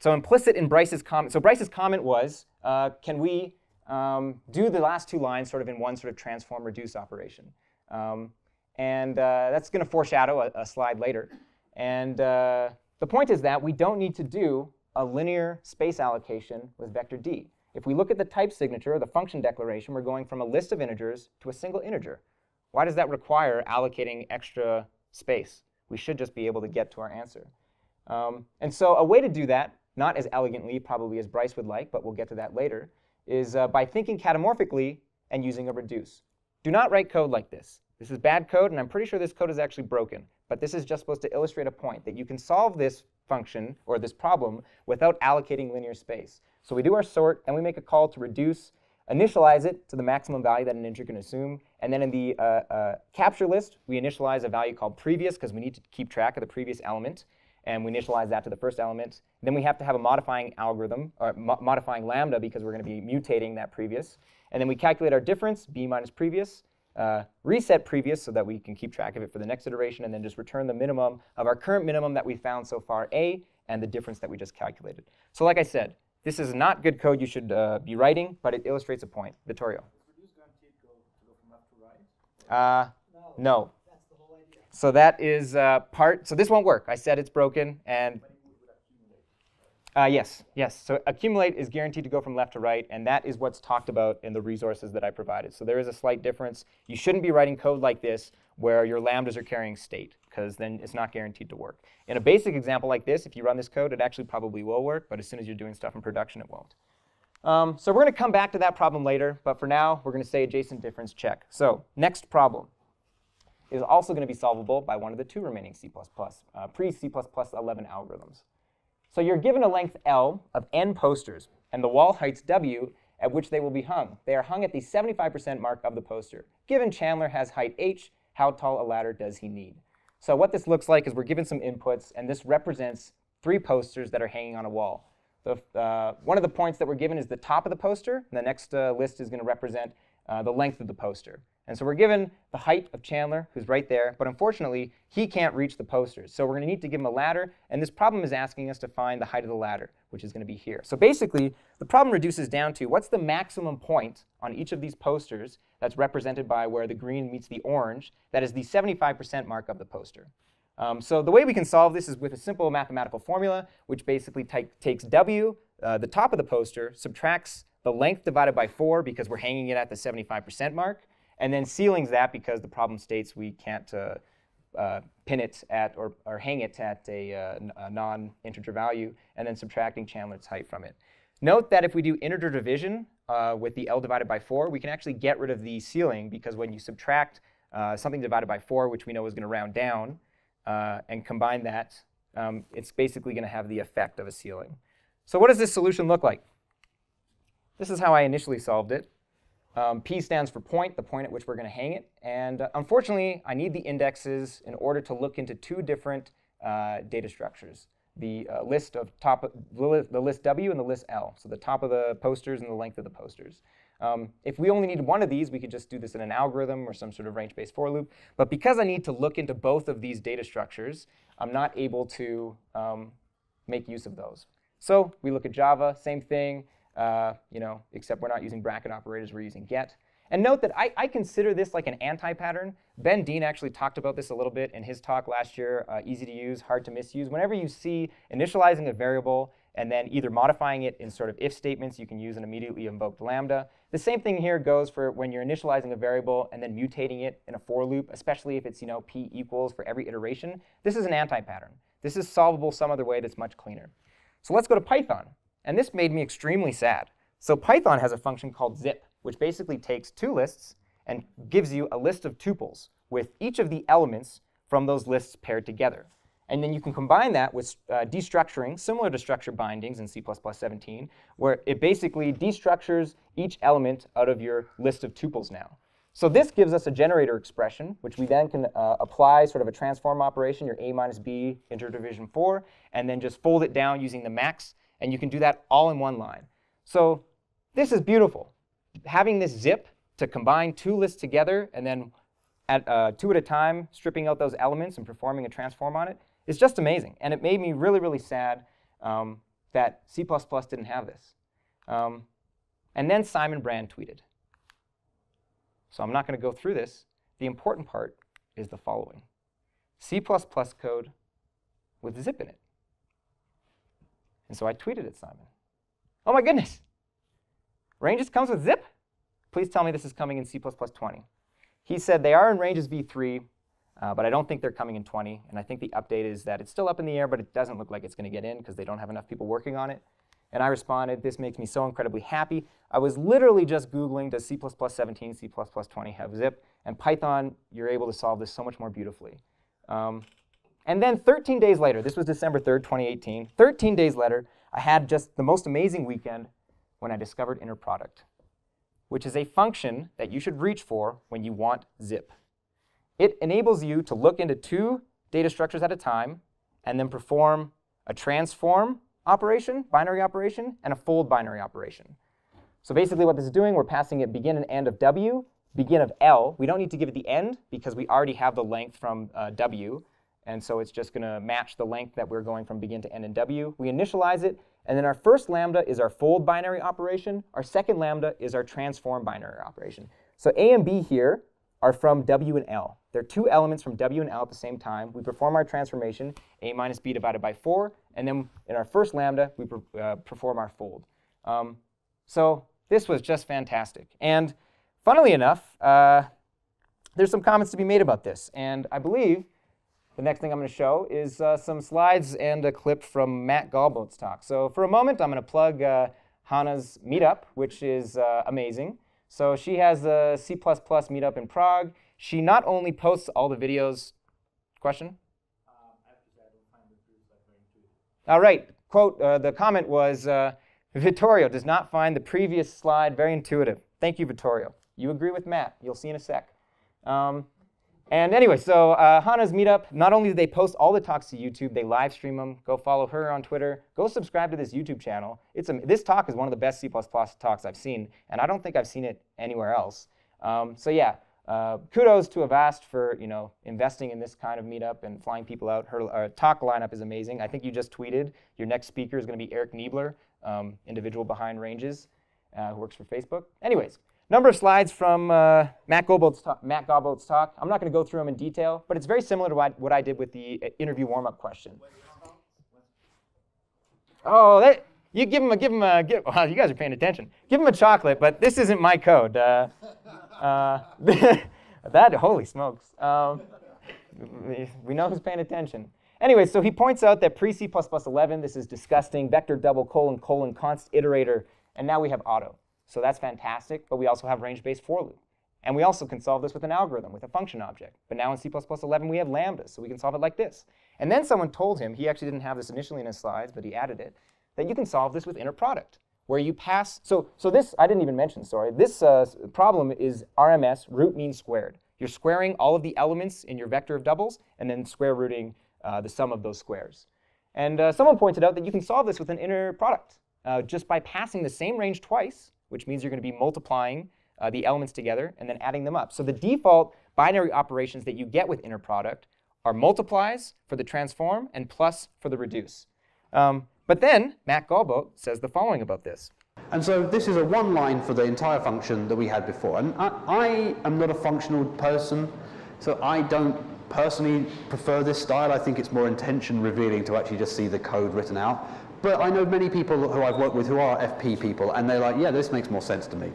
So implicit in Bryce's comment, so Bryce's comment was, uh, can we um, do the last two lines sort of in one sort of transform reduce operation? Um, and uh, that's going to foreshadow a, a, slide later. And uh, the point is that we don't need to do a linear space allocation with vector d. If we look at the type signature, the function declaration, we're going from a list of integers to a single integer. Why does that require allocating extra space. We should just be able to get to our answer. Um, and so a way to do that, not as elegantly probably as Bryce would like, but we'll get to that later, is uh, by thinking catamorphically and using a reduce. Do not write code like this. This is bad code, and I'm pretty sure this code is actually broken. But this is just supposed to illustrate a point that you can solve this function or this problem without allocating linear space. So we do our sort, and we make a call to reduce initialize it to the maximum value that an integer can assume. And then in the uh, uh, capture list, we initialize a value called previous because we need to keep track of the previous element. And we initialize that to the first element. Then we have to have a modifying algorithm, or mo modifying lambda because we're going to be mutating that previous. And then we calculate our difference, b minus previous, uh, reset previous so that we can keep track of it for the next iteration, and then just return the minimum of our current minimum that we found so far, a, and the difference that we just calculated. So like I said, this is not good code you should uh, be writing, but it illustrates a point. Vittorio. Uh, no. So that is uh, part, so this won't work. I said it's broken, and uh, yes, yes. So accumulate is guaranteed to go from left to right, and that is what's talked about in the resources that I provided. So there is a slight difference. You shouldn't be writing code like this where your lambdas are carrying state because then it's not guaranteed to work. In a basic example like this, if you run this code, it actually probably will work, but as soon as you're doing stuff in production, it won't. Um, so we're going to come back to that problem later, but for now, we're going to say adjacent difference check. So next problem is also going to be solvable by one of the two remaining C++, uh, pre-C++11 algorithms. So you're given a length L of n posters, and the wall heights W at which they will be hung. They are hung at the 75% mark of the poster. Given Chandler has height h, how tall a ladder does he need? So what this looks like is we're given some inputs, and this represents three posters that are hanging on a wall. The, uh, one of the points that we're given is the top of the poster, the next uh, list is going to represent uh, the length of the poster. And so we're given the height of Chandler, who's right there, but unfortunately, he can't reach the posters. So we're going to need to give him a ladder, and this problem is asking us to find the height of the ladder, which is going to be here. So basically, the problem reduces down to what's the maximum point on each of these posters that's represented by where the green meets the orange, that is the 75% mark of the poster. Um, so the way we can solve this is with a simple mathematical formula, which basically takes W, uh, the top of the poster, subtracts the length divided by 4 because we're hanging it at the 75% mark, and then ceilings that because the problem states we can't uh, uh, pin it at or, or hang it at a, uh, a non-integer value, and then subtracting Chandler's height from it. Note that if we do integer division uh, with the L divided by 4, we can actually get rid of the ceiling because when you subtract uh, something divided by 4, which we know is going to round down, uh, and combine that, um, it's basically going to have the effect of a ceiling. So what does this solution look like? This is how I initially solved it. Um, P stands for point, the point at which we're going to hang it. And uh, unfortunately, I need the indexes in order to look into two different uh, data structures. The uh, list of top, the list W and the list L. So the top of the posters and the length of the posters. Um, if we only need one of these, we could just do this in an algorithm or some sort of range-based for loop. But because I need to look into both of these data structures, I'm not able to um, make use of those. So we look at Java, same thing uh, you know, except we're not using bracket operators, we're using get. And note that I, I consider this like an anti-pattern. Ben Deane actually talked about this a little bit in his talk last year, uh, easy to use, hard to misuse. Whenever you see initializing a variable and then either modifying it in sort of if statements, you can use an immediately invoked lambda. The same thing here goes for when you're initializing a variable and then mutating it in a for loop, especially if it's you know p equals for every iteration. This is an anti-pattern. This is solvable some other way that's much cleaner. So let's go to Python. And this made me extremely sad. So Python has a function called zip, which basically takes two lists and gives you a list of tuples with each of the elements from those lists paired together. And then you can combine that with uh, destructuring, similar to structure bindings in C++17, where it basically destructures each element out of your list of tuples now. So this gives us a generator expression, which we then can uh, apply sort of a transform operation, your a minus b interdivision 4, and then just fold it down using the max and you can do that all in one line. So this is beautiful. Having this zip to combine two lists together and then at uh, two at a time, stripping out those elements and performing a transform on it is just amazing. And it made me really, really sad um, that C++ didn't have this. Um, and then Simon Brand tweeted. So I'm not going to go through this. The important part is the following. C++ code with zip in it. And so I tweeted at Simon. Oh my goodness. Ranges comes with zip? Please tell me this is coming in C++20. He said they are in ranges v3, uh, but I don't think they're coming in 20. And I think the update is that it's still up in the air, but it doesn't look like it's going to get in because they don't have enough people working on it. And I responded, this makes me so incredibly happy. I was literally just Googling, does C++17, C++20 have zip? And Python, you're able to solve this so much more beautifully. Um, and then 13 days later, this was December 3rd, 2018, 13 days later, I had just the most amazing weekend when I discovered inner product, which is a function that you should reach for when you want zip. It enables you to look into two data structures at a time and then perform a transform operation, binary operation, and a fold binary operation. So basically what this is doing, we're passing it begin and end of W, begin of L. We don't need to give it the end because we already have the length from uh, W. And so it's just going to match the length that we're going from begin to end in W. We initialize it, and then our first lambda is our fold binary operation. Our second lambda is our transform binary operation. So A and B here are from W and L. They're two elements from W and L at the same time. We perform our transformation, A minus B divided by 4, and then in our first lambda, we uh, perform our fold. Um, so this was just fantastic. And funnily enough, uh, there's some comments to be made about this. And I believe the next thing I'm going to show is uh, some slides and a clip from Matt Godbolt's talk. So for a moment, I'm going to plug uh, Hana's meetup, which is uh, amazing. So she has a C++ meetup in Prague. She not only posts all the videos. Question? All right. Quote, uh, the comment was, uh, Vittorio does not find the previous slide very intuitive. Thank you, Vittorio. You agree with Matt. You'll see in a sec. Um, and anyway, so uh, Hana's Meetup, not only do they post all the talks to YouTube, they live stream them. Go follow her on Twitter. Go subscribe to this YouTube channel. It's a, this talk is one of the best C++ talks I've seen, and I don't think I've seen it anywhere else. Um, so yeah, uh, kudos to Avast for you know investing in this kind of meetup and flying people out. Her uh, talk lineup is amazing. I think you just tweeted your next speaker is going to be Eric Niebler, um, individual behind Ranges, uh, who works for Facebook. Anyways, number of slides from uh, Matt Godbolt's talk. Matt Godbolt's talk. I'm not going to go through them in detail, but it's very similar to what, what I did with the uh, interview warm-up question. Oh, that, you give him a give him a give. Wow, you guys are paying attention. Give him a chocolate, but this isn't my code. Uh, uh, that holy smokes. Um, we know who's paying attention. Anyway, so he points out that pre C++ 11, this is disgusting, vector double colon colon const iterator, and now we have auto. So that's fantastic, but we also have range-based for loop. And we also can solve this with an algorithm, with a function object. But now in C++11, we have lambdas, so we can solve it like this. And then someone told him, he actually didn't have this initially in his slides, but he added it, that you can solve this with inner product, where you pass, so, so this, I didn't even mention, sorry, this uh, problem is RMS, root mean squared. You're squaring all of the elements in your vector of doubles, and then square rooting uh, the sum of those squares. And uh, someone pointed out that you can solve this with an inner product, uh, just by passing the same range twice, which means you're going to be multiplying uh, the elements together and then adding them up. So the default binary operations that you get with inner product are multiplies for the transform and plus for the reduce. Um, but then Matt Godbolt says the following about this. And so this is a one line for the entire function that we had before. And I, I am not a functional person, so I don't personally prefer this style. I think it's more intention revealing to actually just see the code written out. But I know many people who I've worked with who are FP people, and they're like, yeah, this makes more sense to me.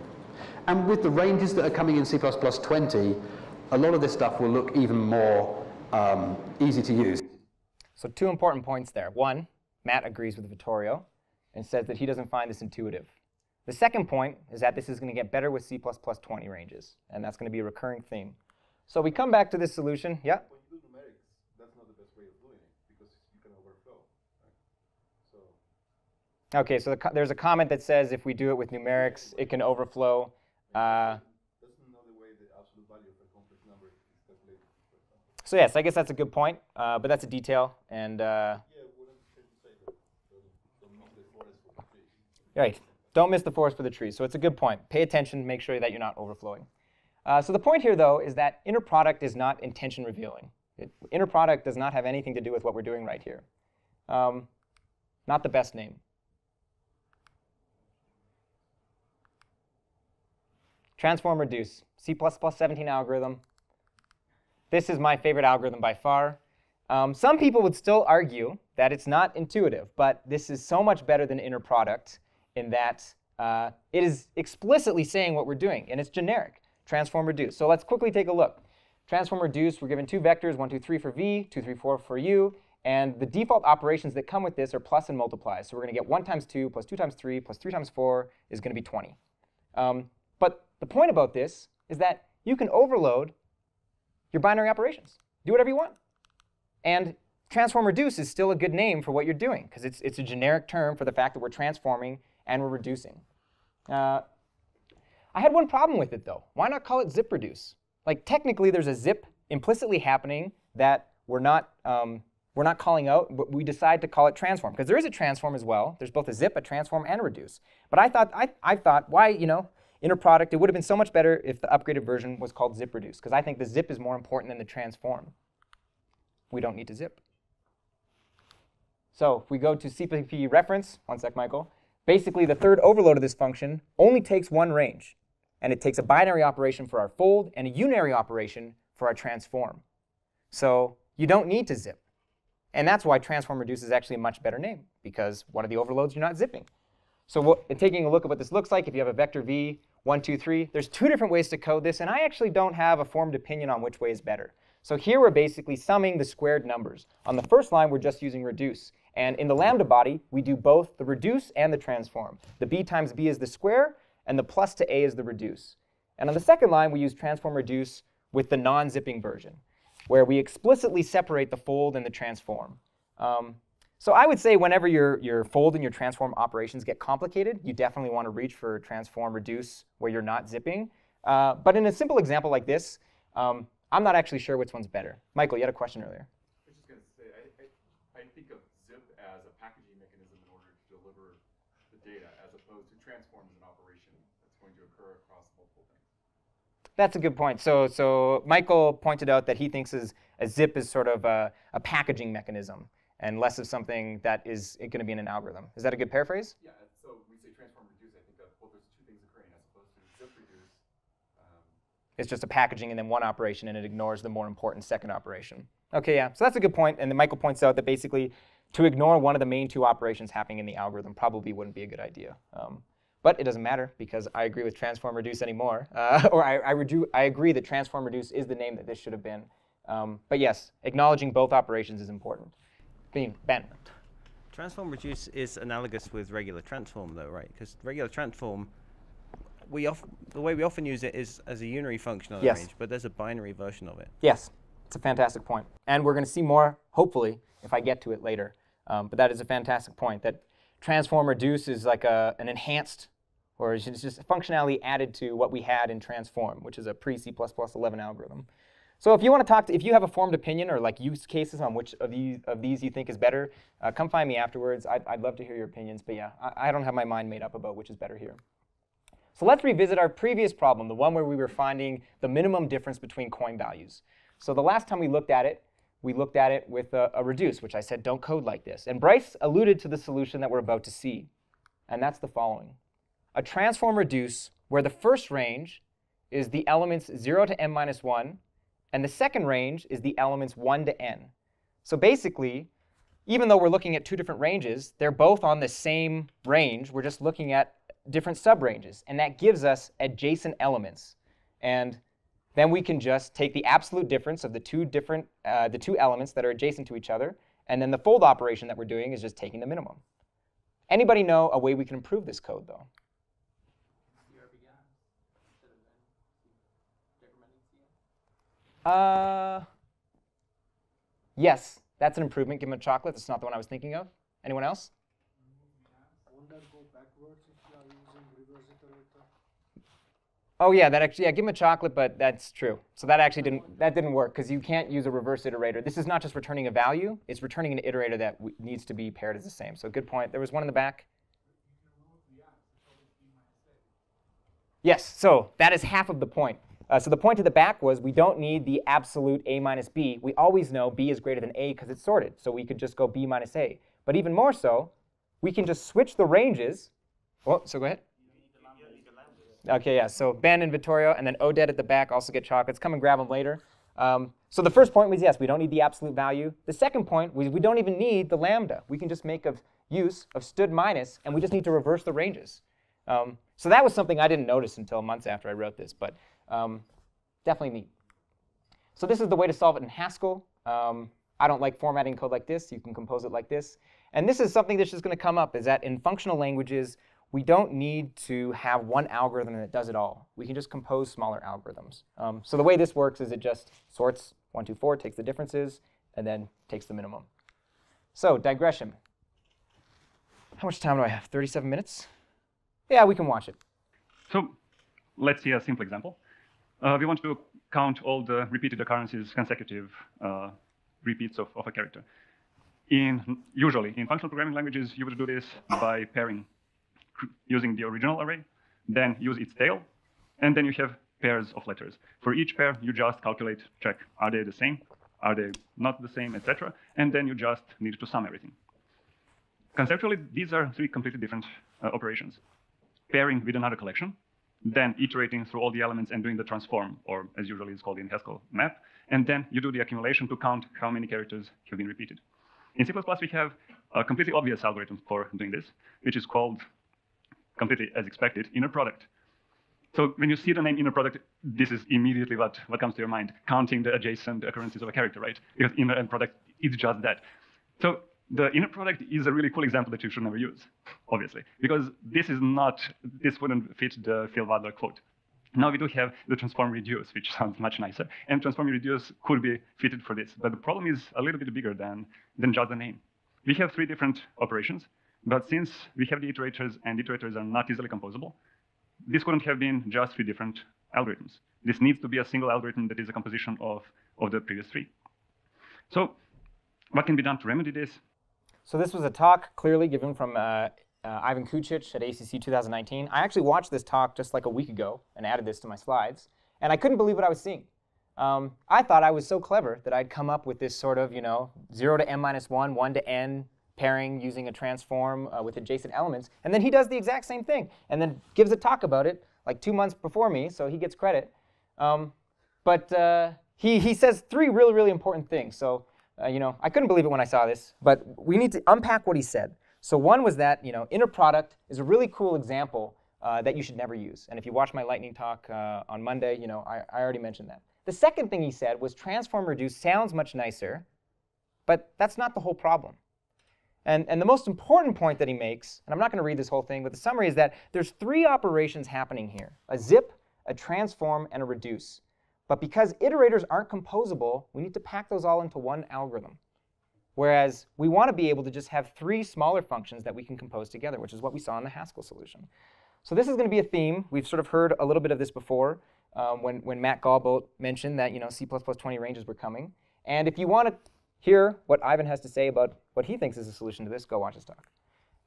And with the ranges that are coming in C++20, a lot of this stuff will look even more um, easy to use. So two important points there. One, Matt agrees with Vittorio and says that he doesn't find this intuitive. The second point is that this is going to get better with C++ 20 ranges, and that's going to be a recurring theme. So we come back to this solution. Yeah? When you do numerics, that's not the best way of doing it because you can overflow. Right? So. Okay, so the there's a comment that says if we do it with numerics, it can overflow. Uh, so yes, I guess that's a good point, uh, but that's a detail, and uh, Right. Don't miss the forest for the trees. So it's a good point. Pay attention, make sure that you're not overflowing. Uh, so the point here, though, is that inner product is not intention revealing. It, inner product does not have anything to do with what we're doing right here. Um, not the best name. Transform reduce, C++ 17 algorithm. This is my favorite algorithm by far. Um, some people would still argue that it's not intuitive, but this is so much better than inner product in that uh, it is explicitly saying what we're doing, and it's generic, transform reduce. So let's quickly take a look. Transform reduce, we're given two vectors, 1, 2, 3 for v, 2, 3, 4 for u, and the default operations that come with this are plus and multiply. So we're going to get 1 times 2 plus 2 times 3 plus 3 times 4 is going to be 20. Um, the point about this is that you can overload your binary operations. Do whatever you want. And transform reduce is still a good name for what you're doing, because it's, it's a generic term for the fact that we're transforming and we're reducing. Uh, I had one problem with it, though. Why not call it zip reduce? Like, technically, there's a zip implicitly happening that we're not, um, we're not calling out, but we decide to call it transform, because there is a transform as well. There's both a zip, a transform, and a reduce. But I thought, I, I thought, why, you know, inner product, it would have been so much better if the upgraded version was called zip reduce, because I think the zip is more important than the transform. We don't need to zip. So if we go to CPP reference, one sec, Michael, Basically, the third overload of this function only takes one range, and it takes a binary operation for our fold and a unary operation for our transform. So you don't need to zip. And that's why transform reduce is actually a much better name, because one of the overloads you're not zipping. So what, taking a look at what this looks like, if you have a vector v, 1, 2, 3, there's two different ways to code this, and I actually don't have a formed opinion on which way is better. So here we're basically summing the squared numbers. On the first line, we're just using reduce. And in the lambda body, we do both the reduce and the transform. The b times b is the square, and the plus to a is the reduce. And on the second line, we use transform reduce with the non-zipping version, where we explicitly separate the fold and the transform. Um, so I would say whenever your, your fold and your transform operations get complicated, you definitely want to reach for transform reduce where you're not zipping. Uh, but in a simple example like this, um, I'm not actually sure which one's better. Michael, you had a question earlier. I was just going to say, I, I, I, think of zip as a packaging mechanism in order to deliver the data, as opposed to transform as an operation that's going to occur across multiple things. That's a good point. So, so Michael pointed out that he thinks is a zip is sort of a, a packaging mechanism and less of something that is going to be in an algorithm. Is that a good paraphrase? Yeah. So we say transform reduce. I think that well, there's two things occurring as opposed to zip reduce. Um, It's just a packaging and then one operation, and it ignores the more important second operation. Okay, yeah. So that's a good point. And then Michael points out that basically to ignore one of the main two operations happening in the algorithm probably wouldn't be a good idea. Um, but it doesn't matter because I agree with transform reduce anymore. Uh, or I, I, redu- I agree that transform reduce is the name that this should have been. Um, but yes, acknowledging both operations is important. Ben, Ben. Transform reduce is analogous with regular transform, though, right? Because regular transform, we off- the way we often use it is as a unary function on Yes. range, but there's a binary version of it. Yes, it's a fantastic point. And we're going to see more, hopefully, if I get to it later. Um, but that is a fantastic point that transform reduce is like a, an enhanced, or it's just- functionality added to what we had in transform, which is a pre C++ 11 algorithm. So if you want to talk, to, if you have a formed opinion or like use cases on which of these, of these you think is better, uh, come find me afterwards. I'd, I'd love to hear your opinions. But yeah, I, I don't have my mind made up about which is better here. So let's revisit our previous problem, the one where we were finding the minimum difference between coin values. So the last time we looked at it, we looked at it with a, a reduce, which I said don't code like this. And Bryce alluded to the solution that we're about to see, and that's the following. A transform reduce where the first range is the elements 0 to n minus 1, and the second range is the elements 1 to n. So basically, even though we're looking at two different ranges, they're both on the same range. We're just looking at different subranges, and that gives us adjacent elements. And then we can just take the absolute difference of the two different, uh, the two elements that are adjacent to each other, and then the fold operation that we're doing is just taking the minimum. Anybody know a way we can improve this code, though? Uh, yes, that's an improvement. Give him a chocolate. That's not the one I was thinking of. Anyone else? Oh yeah, that actually yeah, give him a chocolate, but that's true. So that actually didn't that didn't work because you can't use a reverse iterator. This is not just returning a value; it's returning an iterator that needs to be paired as the same. So good point. There was one in the back. Yes, so that is half of the point. Uh, so the point to the back was we don't need the absolute a minus b. We always know b is greater than a because it's sorted. So we could just go b minus a. But even more so, we can just switch the ranges. Oh, so go ahead. Okay, yeah. So Ben and Vittorio, and then Oded at the back also get chocolates. Come and grab them later. Um, so the first point was yes, we don't need the absolute value. The second point was we don't even need the lambda. We can just make of use of std minus, and we just need to reverse the ranges. Um, so that was something I didn't notice until months after I wrote this, but um, definitely neat. So this is the way to solve it in Haskell. Um, I don't like formatting code like this. You can compose it like this. And this is something that's just going to come up, is that in functional languages, we don't need to have one algorithm that does it all. We can just compose smaller algorithms. Um, so the way this works is it just sorts 1, 2, 4, takes the differences, and then takes the minimum. So digression. How much time do I have? 37 minutes? Yeah, we can watch it. So let's see a simple example. Uh, we want to count all the repeated occurrences, consecutive uh, repeats of, of a character. In usually in functional programming languages, you would do this by pairing using the original array, then use its tail, and then you have pairs of letters. For each pair, you just calculate, check, are they the same? Are they not the same, etc. And then you just need to sum everything. Conceptually, these are three completely different uh, operations. Pairing with another collection, then iterating through all the elements and doing the transform, or as usually it's called in Haskell, map, and then you do the accumulation to count how many characters have been repeated. In C++, we have a completely obvious algorithm for doing this, which is called, completely as expected, inner product. So when you see the name inner product, this is immediately what, what comes to your mind, counting the adjacent occurrences of a character, right? Because inner and product is just that. So the inner product is a really cool example that you should never use, obviously, because this is not, this wouldn't fit the Phil Wadler quote. Now we do have the transform reduce, which sounds much nicer, and transform reduce could be fitted for this. But the problem is a little bit bigger than, than just the name. We have three different operations, but since we have the iterators and iterators are not easily composable, this couldn't have been just three different algorithms. This needs to be a single algorithm that is a composition of, of the previous three. So what can be done to remedy this? So this was a talk clearly given from uh, uh, Ivan Čukić at ACCU 2019. I actually watched this talk just like a week ago and added this to my slides. and I couldn't believe what I was seeing. Um, I thought I was so clever that I'd come up with this sort of, you know, 0 to n minus 1, 1 to n pairing using a transform uh, with adjacent elements. And then he does the exact same thing and then gives a talk about it like two months before me, so he gets credit. Um, but uh, he, he says three really, really important things. So, uh, you know, I couldn't believe it when I saw this, but we need to unpack what he said. So one was that, you know, inner product is a really cool example uh, that you should never use. And if you watch my lightning talk uh, on Monday, you know, I, I already mentioned that. The second thing he said was transform reduce sounds much nicer, but that's not the whole problem. And, and the most important point that he makes, and I'm not going to read this whole thing, but the summary is that there's three operations happening here, a zip, a transform, and a reduce. But because iterators aren't composable, we need to pack those all into one algorithm. Whereas we want to be able to just have three smaller functions that we can compose together, which is what we saw in the Haskell solution. So this is going to be a theme. We've sort of heard a little bit of this before um, when, when Matt Godbolt mentioned that you know C++ 20 ranges were coming. And if you want to hear what Ivan has to say about what he thinks is a solution to this, go watch his talk.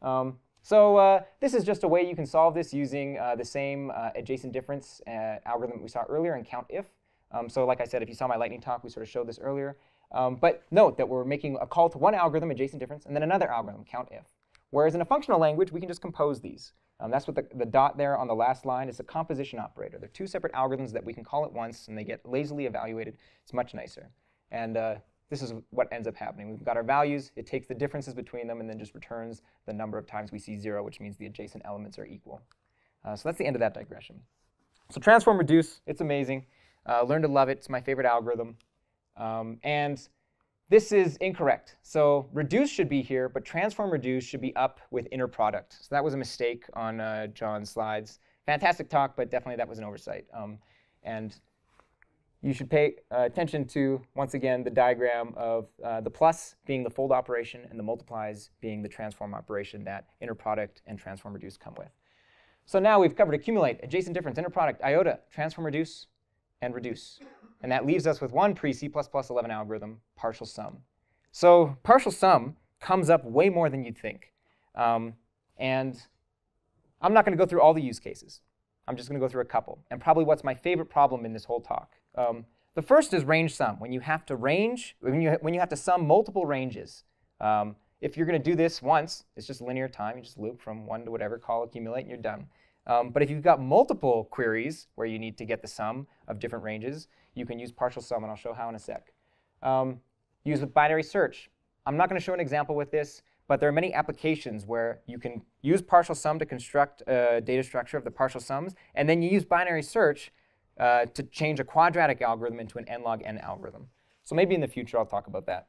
Um, so uh, this is just a way you can solve this using uh, the same uh, adjacent difference uh, algorithm we saw earlier in COUNTIF. Um, so like I said, if you saw my lightning talk, we sort of showed this earlier. Um, but note that we're making a call to one algorithm, adjacent difference, and then another algorithm, count if. Whereas in a functional language, we can just compose these. Um, that's what the, the dot there on the last line is a composition operator. They're two separate algorithms that we can call at once, and they get lazily evaluated. It's much nicer. And uh, this is what ends up happening. We've got our values. It takes the differences between them and then just returns the number of times we see 0, which means the adjacent elements are equal. Uh, so that's the end of that digression. So transform reduce, it's amazing. Uh, learn to love it. It's my favorite algorithm. Um, and this is incorrect. So reduce should be here, but transform reduce should be up with inner product. So that was a mistake on uh, John's slides. Fantastic talk, but definitely that was an oversight. Um, and you should pay uh, attention to, once again, the diagram of uh, the plus being the fold operation and the multiplies being the transform operation that inner product and transform reduce come with. So now we've covered accumulate, adjacent difference, inner product, iota, transform reduce, and reduce. And that leaves us with one pre-C++ 11 algorithm, partial sum. So partial sum comes up way more than you'd think. Um, and I'm not going to go through all the use cases. I'm just going to go through a couple, and probably what's my favorite problem in this whole talk. Um, the first is range sum, when you have to range, when you, when you have to sum multiple ranges. Um, if you're going to do this once, it's just linear time. You just loop from one to whatever, call accumulate, and you're done. Um, but if you've got multiple queries where you need to get the sum of different ranges, you can use partial sum, and I'll show how in a sec. Um, use with binary search. I'm not going to show an example with this, but there are many applications where you can use partial sum to construct a data structure of the partial sums, and then you use binary search uh, to change a quadratic algorithm into an n log n algorithm. So maybe in the future I'll talk about that.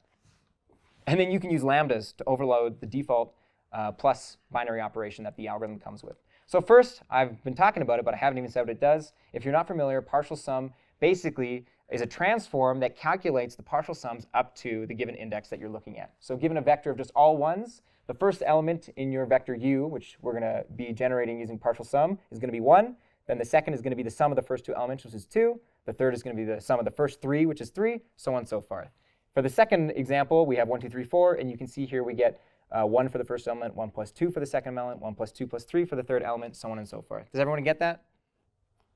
And then you can use lambdas to overload the default uh, plus binary operation that the algorithm comes with. So first, I've been talking about it, but I haven't even said what it does. If you're not familiar, partial sum basically is a transform that calculates the partial sums up to the given index that you're looking at. So given a vector of just all ones, the first element in your vector u, which we're going to be generating using partial sum, is going to be 1. Then the second is going to be the sum of the first two elements, which is 2. The third is going to be the sum of the first three, which is 3, so on and so forth. For the second example, we have 1, 2, 3, 4, and you can see here we get uh, 1 for the first element, 1 plus 2 for the second element, 1 plus 2 plus 3 for the third element, so on and so forth. Does everyone get that?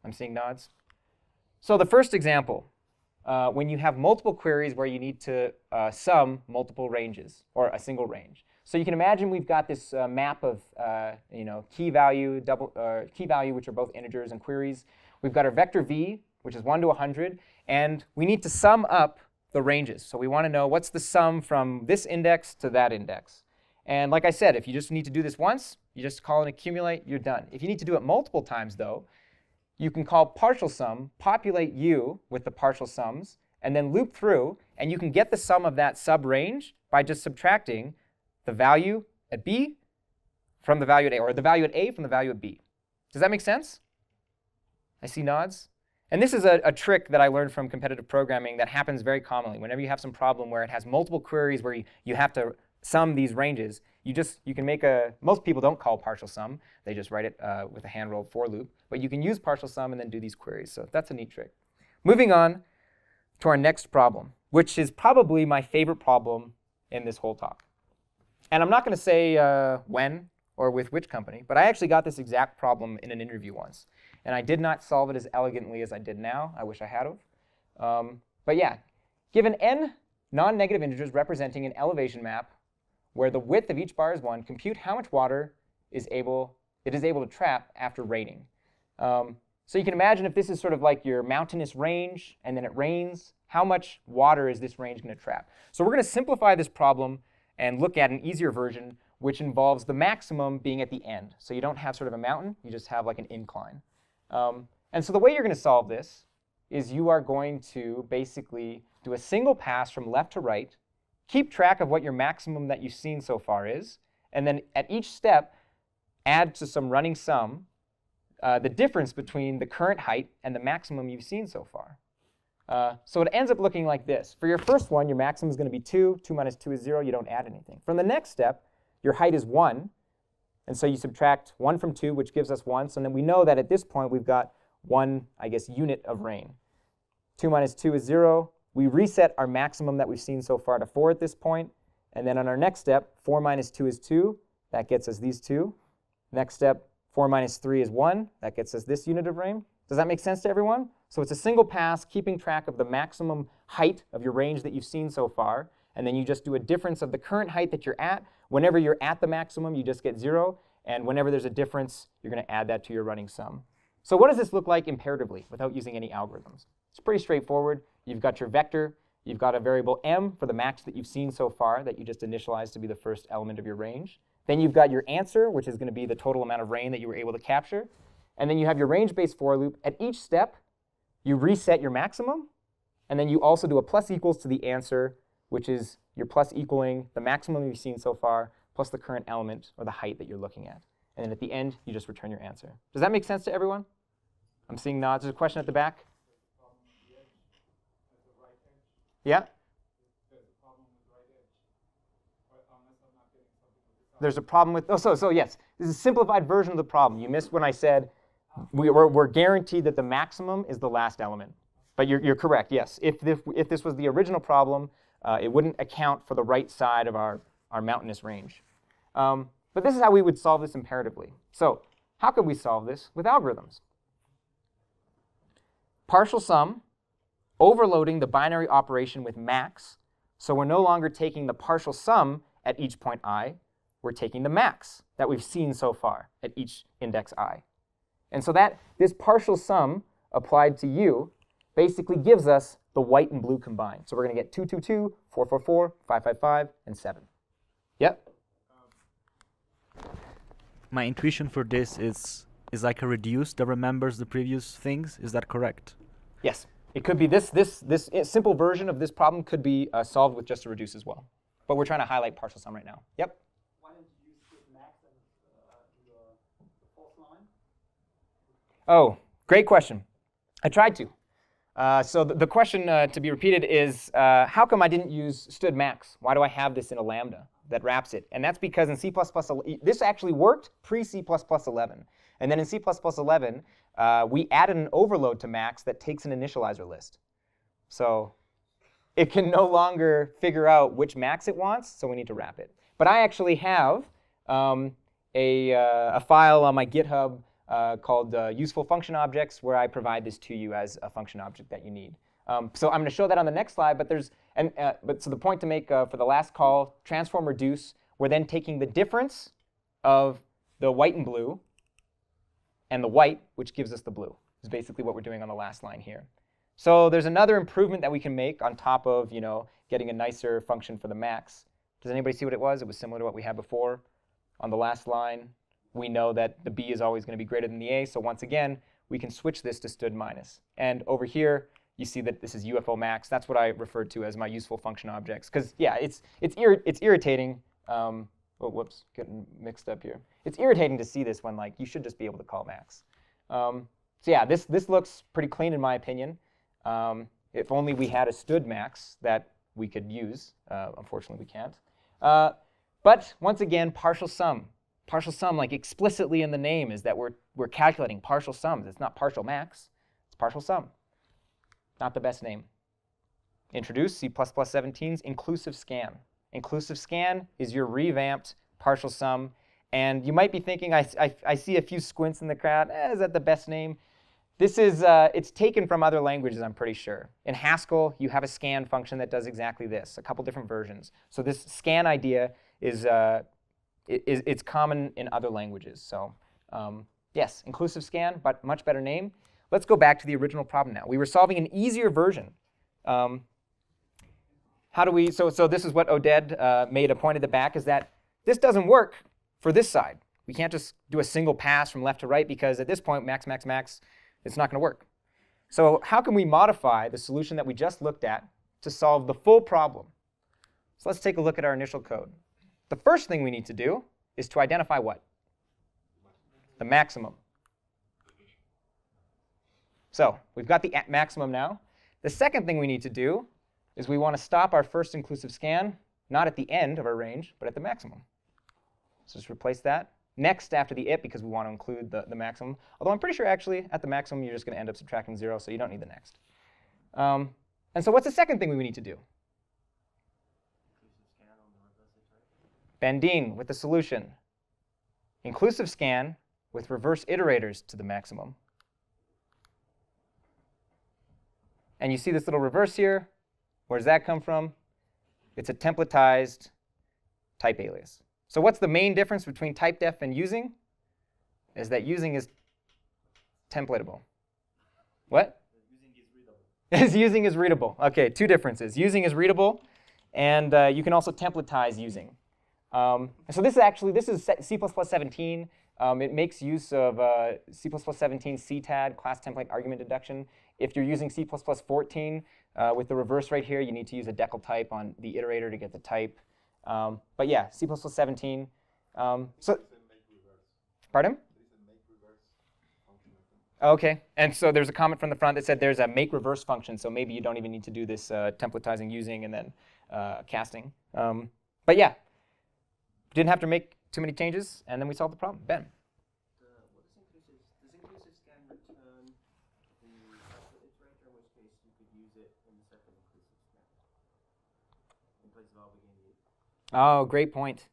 I'm seeing nods. So the first example, uh, when you have multiple queries where you need to uh, sum multiple ranges or a single range. So you can imagine we've got this uh, map of uh, you know key value, double uh, key value, which are both integers and queries. We've got our vector v, which is 1 to 100, and we need to sum up the ranges. So we want to know what's the sum from this index to that index. And like I said, if you just need to do this once, you just call and accumulate, you're done. If you need to do it multiple times, though, you can call partial sum, populate u with the partial sums, and then loop through, and you can get the sum of that sub-range by just subtracting the value at b from the value at a, or the value at a from the value at b. Does that make sense? I see nods. And this is a, a, trick that I learned from competitive programming that happens very commonly. Whenever you have some problem where it has multiple queries where you, you have to sum these ranges, you just you can make a most people don't call partial sum they just write it uh, with a hand rolled for loop but you can use partial sum and then do these queries so that's a neat trick moving on to our next problem which is probably my favorite problem in this whole talk and i'm not going to say uh, when or with which company but i actually got this exact problem in an interview once And I did not solve it as elegantly as I did now. I wish I had have. Um, but yeah, given n non-negative integers representing an elevation map where the width of each bar is 1, compute how much water is able, it is able to trap after raining. Um, so you can imagine if this is sort of like your mountainous range and then it rains, how much water is this range going to trap? So we're going to simplify this problem and look at an easier version which involves the maximum being at the end. So you don't have sort of a mountain, you just have like an incline. Um, and so the way you're going to solve this is you are going to basically do a single pass from left to right, keep track of what your maximum that you've seen so far is, and then at each step, add to some running sum uh, the difference between the current height and the maximum you've seen so far. Uh, so it ends up looking like this. For your first one, your maximum is going to be 2. 2 minus 2 is 0. You don't add anything. From the next step, your height is 1. And so you subtract 1 from 2, which gives us 1. So then we know that at this point, we've got one, I guess, unit of rain. 2 minus 2 is 0. We reset our maximum that we've seen so far to 4 at this point. And then on our next step, 4 minus 2 is 2. That gets us these two. Next step, 4 minus 3 is 1. That gets us this unit of range. Does that make sense to everyone? So it's a single pass keeping track of the maximum height of your range that you've seen so far. And then you just do a difference of the current height that you're at. Whenever you're at the maximum, you just get 0. And whenever there's a difference, you're going to add that to your running sum. So what does this look like imperatively without using any algorithms? It's pretty straightforward. You've got your vector. You've got a variable m for the max that you've seen so far that you just initialized to be the first element of your range. Then you've got your answer, which is going to be the total amount of rain that you were able to capture. And then you have your range-based for loop. At each step, you reset your maximum. And then you also do a plus equals to the answer, which is your plus equaling the maximum you've seen so far plus the current element or the height that you're looking at. And then at the end, you just return your answer. Does that make sense to everyone? I'm seeing nods. There's a question at the back. Yeah? There's a problem with, oh, so, so yes, this is a simplified version of the problem. You missed when I said we, are we're guaranteed that the maximum is the last element. But you're, you're correct, yes. If this, if this was the original problem, uh, it wouldn't account for the right side of our, our mountainous range. Um, but this is how we would solve this imperatively. So how could we solve this with algorithms? Partial sum, overloading the binary operation with max. So we're no longer taking the partial sum at each point i, we're taking the max that we've seen so far at each index i. And so that this partial sum applied to u basically gives us the white and blue combined. So we're going to get 222, 444, 555, and 7. Yep? My intuition for this is is like a reduce that remembers the previous things. Is that correct? Yes. It could be this, this, this simple version of this problem could be uh, solved with just a reduce as well. But we're trying to highlight partial sum right now. Yep? Oh, great question. I tried to. Uh, so the, the question uh, to be repeated is, uh, how come I didn't use std max? Why do I have this in a lambda that wraps it? And that's because in C++, this actually worked pre-C++ 11. And then in C++ 11, uh, we added an overload to max that takes an initializer list. So it can no longer figure out which max it wants, so we need to wrap it. But I actually have um, a, uh, a file on my GitHub uh, called uh, useful function objects where I provide this to you as a function object that you need. Um, so I'm going to show that on the next slide, but there's, and, uh, but so the point to make uh, for the last call, transform reduce, we're then taking the difference of the white and blue and the white, which gives us the blue, is basically what we're doing on the last line here. So there's another improvement that we can make on top of, you know, getting a nicer function for the max. Does anybody see what it was? It was similar to what we had before. On the last line, we know that the b is always going to be greater than the a. So once again, we can switch this to std minus. And over here, you see that this is UFO max. That's what I referred to as my useful function objects. Because yeah, it's it's it's irritating. Um, oh, whoops, getting mixed up here. It's irritating to see this when like you should just be able to call max. Um, so yeah, this this looks pretty clean in my opinion. Um, if only we had a std max that we could use. Uh, unfortunately, we can't. Uh, but once again, partial sum. Partial sum, like explicitly in the name, is that we're, we're calculating partial sums. It's not partial max, it's partial sum. Not the best name. Introduce C++ 17's inclusive scan. Inclusive scan is your revamped partial sum. And you might be thinking, I, I, I see a few squints in the crowd. Eh, is that the best name? this is, uh, it's taken from other languages, I'm pretty sure. In Haskell, you have a scan function that does exactly this, a couple different versions. So this scan idea is, uh, is it's common in other languages. So um, yes, inclusive scan, but much better name. Let's go back to the original problem now. We were solving an easier version. Um, how do we, so, so this is what Oded uh, made a point at the back, is that this doesn't work for this side. We can't just do a single pass from left to right because at this point, max, max, max, it's not going to work. So how can we modify the solution that we just looked at to solve the full problem? So let's take a look at our initial code. The first thing we need to do is to identify what? The maximum. So we've got the maximum now. The second thing we need to do is we want to stop our first inclusive scan, not at the end of our range, but at the maximum. So just replace that. Next after the it because we want to include the, the maximum. Although I'm pretty sure actually at the maximum you're just going to end up subtracting 0, so you don't need the next. Um, and so what's the second thing we need to do? Ben Deane with the solution. Inclusive scan with reverse iterators to the maximum. And you see this little reverse here. Where does that come from? It's a templatized type alias. So what's the main difference between typedef and using? Is that using is templatable. What? Is using is readable. Using is readable. OK, two differences. Using is readable, and uh, you can also templatize using. Um, so this is actually, this is C++ 17. Um, it makes use of uh, C++ 17 CTAD, class template argument deduction. If you're using C++ 14, uh, with the reverse right here, you need to use a decltype on the iterator to get the type. Um, but yeah, C++ 17. Um, so, pardon? Okay, and so there's a comment from the front that said there's a make reverse function, so maybe you don't even need to do this uh, templatizing using and then uh, casting. Um, but yeah, didn't have to make too many changes, and then we solved the problem. Ben. Oh, great point.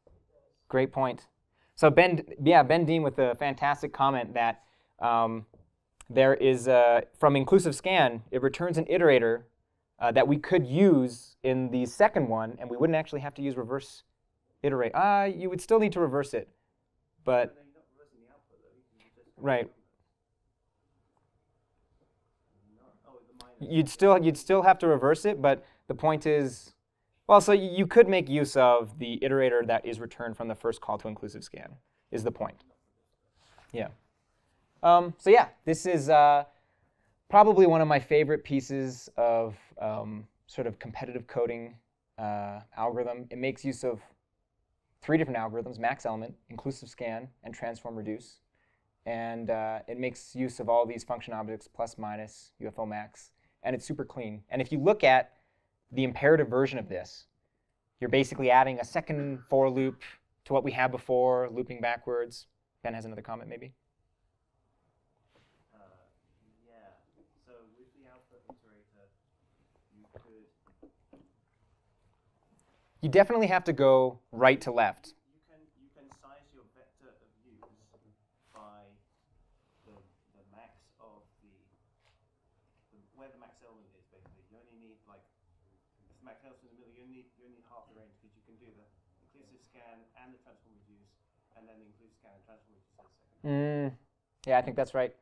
Great point. So Ben, yeah, Ben Deane with a fantastic comment that um, there is, a, from inclusive scan, it returns an iterator uh, that we could use in the second one, and we wouldn't actually have to use reverse iterate. Ah, uh, you would still need to reverse it, but right. You'd still you'd still have to reverse it, but the point is well, so you could make use of the iterator that is returned from the first call to inclusive scan, is the point. Yeah. Um, so yeah, this is uh, probably one of my favorite pieces of um, sort of competitive coding uh, algorithm. It makes use of three different algorithms, max element, inclusive scan, and transform reduce. And uh, it makes use of all these function objects, plus, minus, UFO max, and it's super clean. And if you look at the imperative version of this, you're basically adding a second for loop to what we had before, looping backwards. Ben has another comment, maybe? Uh, yeah. So with the output iterator, you could. You definitely have to go right to left. Mm, yeah, I think that's right.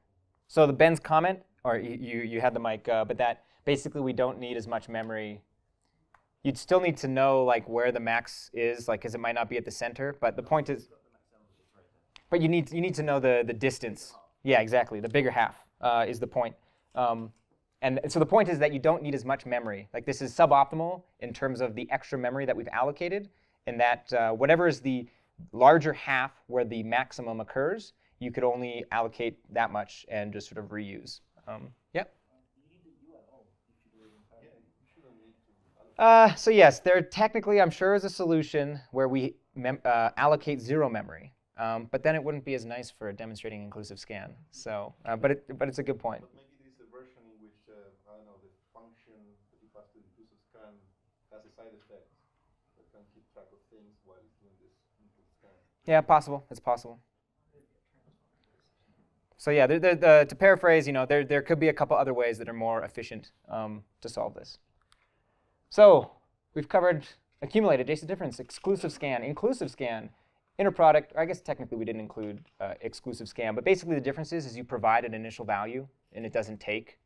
So the Ben's comment, or you, you had the mic, uh, but that basically we don't need as much memory. You'd still need to know like where the max is, like because it might not be at the center. But the point is, but you need you need to know the the distance. Yeah, exactly. The bigger half uh, is the point. Um, and so the point is that you don't need as much memory. Like this is suboptimal in terms of the extra memory that we've allocated, and that uh, whatever is the larger half where the maximum occurs, you could only allocate that much and just sort of reuse. Um, yeah. Uh, so yes, there technically, I'm sure, is a solution where we uh, allocate zero memory, um, but then it wouldn't be as nice for demonstrating inclusive scan. So, uh, but it, but it's a good point. But maybe there is a version in which uh, I don't know the function that you pass to inclusive scan has a side effect that can keep track of things while it's doing this inclusive scan. Yeah, possible. It's possible. So yeah, there, there, the, to paraphrase, you know, there, there could be a couple other ways that are more efficient um, to solve this. So we've covered accumulate, adjacent difference, exclusive scan, inclusive scan, inner product. I guess technically we didn't include uh, exclusive scan, but basically the difference is, is you provide an initial value and it doesn't take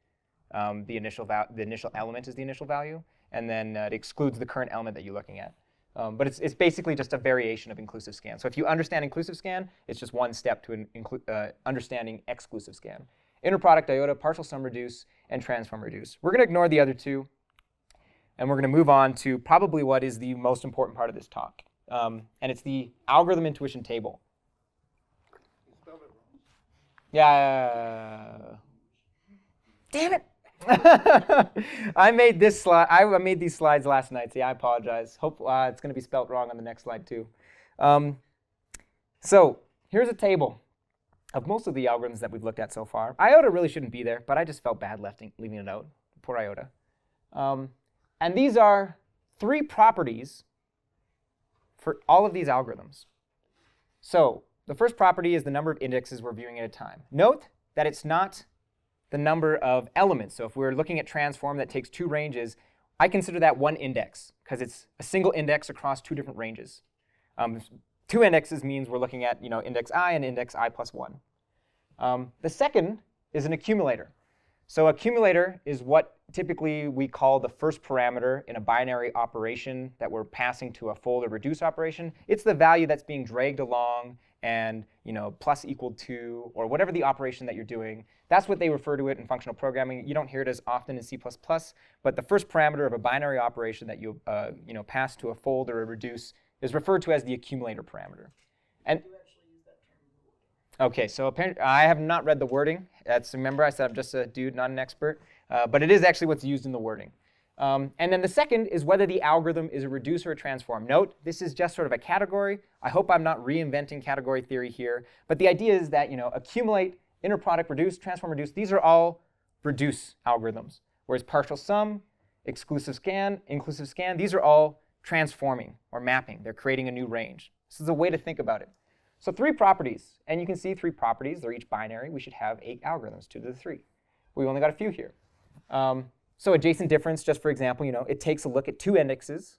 um, the initial the initial element is the initial value, and then uh, it excludes the current element that you're looking at. Um, but it's, it's basically just a variation of inclusive scan. So if you understand inclusive scan, it's just one step to uh, understanding exclusive scan. Inner product iota, partial sum reduce, and transform reduce. We're going to ignore the other two, and we're going to move on to probably what is the most important part of this talk. Um, and it's the algorithm intuition table. Yeah. Damn it. I made this slide. I made these slides last night. See, I apologize. Hope uh, it's going to be spelt wrong on the next slide too. Um, so here's a table of most of the algorithms that we've looked at so far. IOTA really shouldn't be there, but I just felt bad lefting, leaving it out. Poor IOTA. Um, and these are three properties for all of these algorithms. So the first property is the number of indexes we're viewing at a time. Note that it's not the number of elements. So if we're looking at transform that takes two ranges, I consider that one index because it's a single index across two different ranges. Um, two indexes means we're looking at you know, index i and index i plus 1. Um, the second is an accumulator. So accumulator is what typically we call the first parameter in a binary operation that we're passing to a fold or reduce operation. It's the value that's being dragged along and you know plus equal to or whatever the operation that you're doing. That's what they refer to it in functional programming. You don't hear it as often in C++, but the first parameter of a binary operation that you uh, you know pass to a fold or a reduce is referred to as the accumulator parameter. And Okay, so apparently I have not read the wording. That's remember I said I'm just a dude, not an expert, uh, but it is actually what's used in the wording. Um, and then the second is whether the algorithm is a reduce or a transform. Note, this is just sort of a category. I hope I'm not reinventing category theory here, but the idea is that you know accumulate, inner product, reduce, transform, reduce. These are all reduce algorithms. Whereas partial sum, exclusive scan, inclusive scan, these are all transforming or mapping. They're creating a new range. This is a way to think about it. So three properties, and you can see three properties. They're each binary. We should have eight algorithms, two to the three. We've only got a few here. Um, so adjacent difference, just for example, you know, it takes a look at two indexes.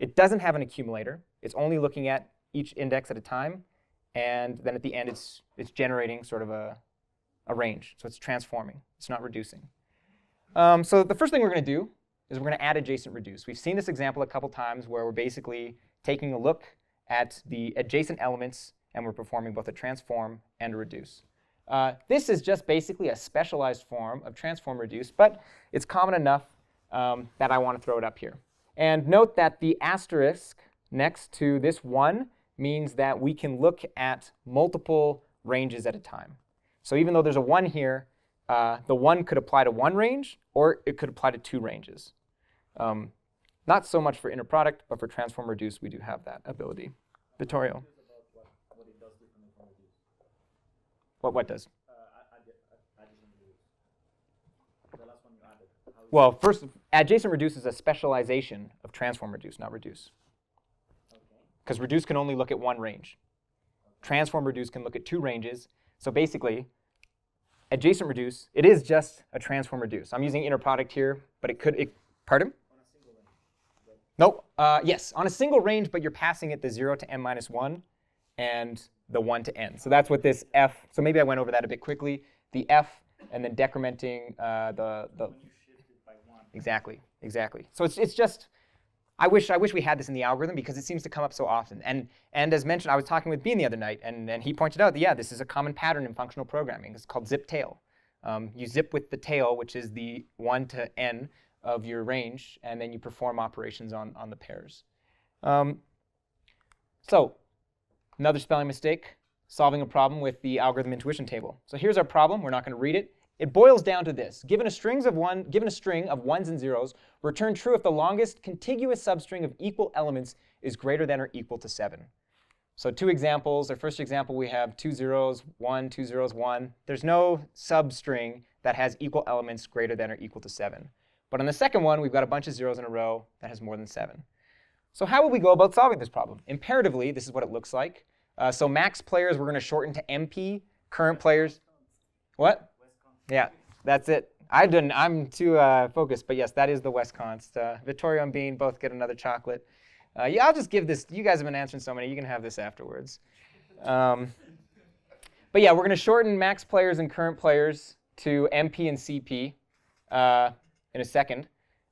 It doesn't have an accumulator. It's only looking at each index at a time. And then at the end, it's, it's generating sort of a, a range. So it's transforming. It's not reducing. Um, so the first thing we're going to do is we're going to add adjacent reduce. We've seen this example a couple times where we're basically taking a look at the adjacent elements, and we're performing both a transform and a reduce. Uh, this is just basically a specialized form of transform reduce, but it's common enough um, that I want to throw it up here. And note that the asterisk next to this 1 means that we can look at multiple ranges at a time. So even though there's a 1 here, uh, the 1 could apply to one range, or it could apply to two ranges. Um, not so much for inner product, but for transform reduce, we do have that ability. Vittorio. What, what does? Well, first, adjacent reduce is a specialization of transform reduce, not reduce. Because reduce can only look at one range. Transform reduce can look at two ranges. So basically, adjacent reduce, it is just a transform reduce. I'm using inner product here, but it could, it, pardon? Nope. Uh, yes, on a single range, but you're passing it the 0 to n minus 1 and the 1 to n. So that's what this f, so maybe I went over that a bit quickly. The f and then decrementing uh, the, the exactly, exactly. So it's, it's just, I wish, I wish we had this in the algorithm because it seems to come up so often. And, and as mentioned, I was talking with Bean the other night, and, and he pointed out that, yeah, this is a common pattern in functional programming. It's called zip tail. Um, you zip with the tail, which is the 1 to n of your range, and then you perform operations on, on the pairs. Um, so another spelling mistake, solving a problem with the algorithm intuition table. So here's our problem. We're not going to read it. It boils down to this. Given a, strings of one, given a string of ones and zeros, return true if the longest contiguous substring of equal elements is greater than or equal to 7. So two examples. Our first example, we have two zeros, one, two zeros, one. There's no substring that has equal elements greater than or equal to 7. But on the second one, we've got a bunch of zeros in a row that has more than 7. So how would we go about solving this problem? Imperatively, this is what it looks like. Uh, so max players, we're going to shorten to MP. Current players, What? Yeah, that's it. I didn't. I'm too uh, focused, but yes, that is the Westconst. Uh, Vittorio and Bean both get another chocolate. Uh, yeah, I'll just give this. You guys have been answering so many. You can have this afterwards. Um, but yeah, we're going to shorten max players and current players to MP and CP uh, in a second.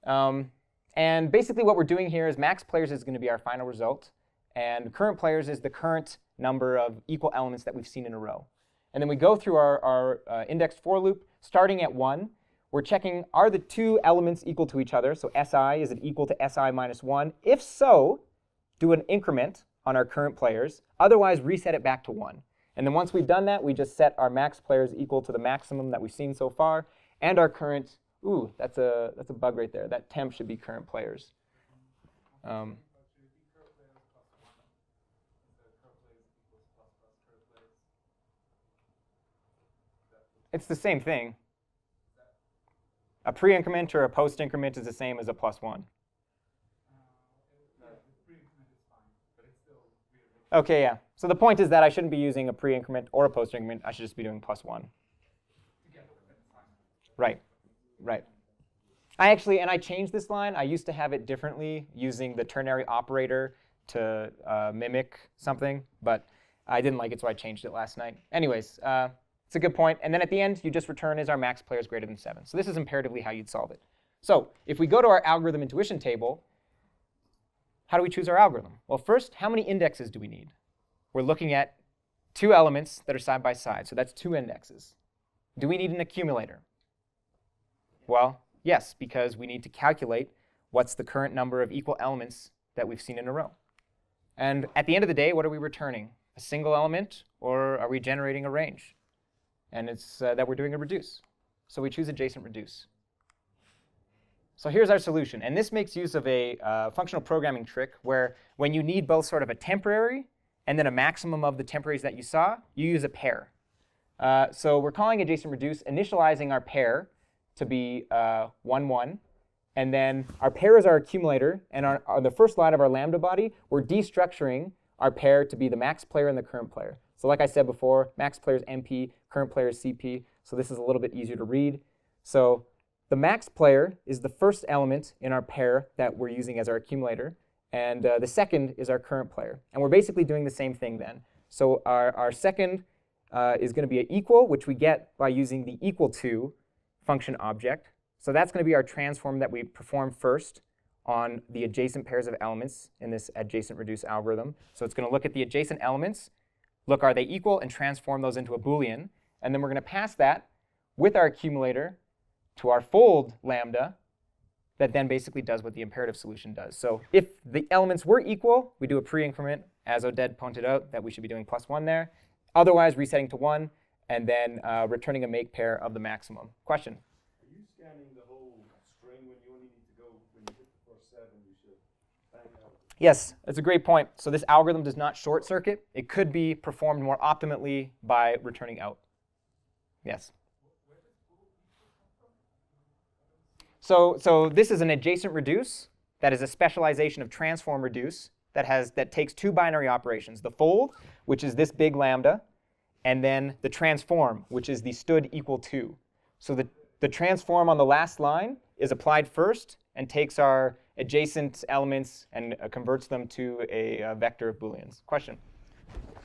Um, and basically, what we're doing here is max players is going to be our final result, and current players is the current number of equal elements that we've seen in a row. And then we go through our, our uh, indexed for loop, starting at 1. We're checking, are the two elements equal to each other? So SI, is it equal to SI minus 1? If so, do an increment on our current players. Otherwise, reset it back to 1. And then once we've done that, we just set our max players equal to the maximum that we've seen so far, and our current, ooh, that's a, that's a bug right there. That temp should be current players. Um, it's the same thing. A pre-increment or a post-increment is the same as a plus 1. Okay, yeah. So the point is that I shouldn't be using a pre-increment or a post-increment. I should just be doing plus 1. Right, right. I actually, and I changed this line. I used to have it differently using the ternary operator to uh, mimic something, but I didn't like it, so I changed it last night. Anyways, uh, it's a good point. And then at the end, you just return is our max players greater than 7. So this is imperatively how you'd solve it. So if we go to our algorithm intuition table, how do we choose our algorithm? Well, first, how many indexes do we need? We're looking at two elements that are side by side, so that's two indexes. Do we need an accumulator? Well, yes, because we need to calculate what's the current number of equal elements that we've seen in a row. And at the end of the day, what are we returning? A single element, or are we generating a range? And it's uh, that we're doing a reduce. So we choose adjacent reduce. So here's our solution. And this makes use of a uh, functional programming trick where when you need both sort of a temporary and then a maximum of the temporaries that you saw, you use a pair. Uh, so we're calling adjacent reduce, initializing our pair to be uh, 1, 1. And then our pair is our accumulator. And our, on the first line of our lambda body, we're destructuring our pair to be the max player and the current player. So like I said before, max player is MP, current player is CP. So this is a little bit easier to read. So the max player is the first element in our pair that we're using as our accumulator. And uh, the second is our current player. And we're basically doing the same thing then. So our, our second uh, is going to be an equal, which we get by using the equal to function object. So that's going to be our transform that we perform first on the adjacent pairs of elements in this adjacent reduce algorithm. So it's going to look at the adjacent elements, look are they equal, and transform those into a Boolean. And then we're going to pass that with our accumulator to our fold lambda that then basically does what the imperative solution does. So if the elements were equal, we do a pre-increment, as Oded pointed out, that we should be doing plus 1 there. Otherwise, resetting to 1, and then uh, returning a make pair of the maximum. Question? Are you scanning the whole string when you only need to go, when you hit the first 7, you should bang out? Yes, that's a great point. So this algorithm does not short circuit. It could be performed more optimally by returning out. Yes? So, so this is an adjacent reduce. That is a specialization of transform reduce that, has, that takes two binary operations. The fold, which is this big lambda, and then the transform, which is the std equal to. So the, the transform on the last line is applied first and takes our adjacent elements and uh, converts them to a, a, vector of booleans. Question?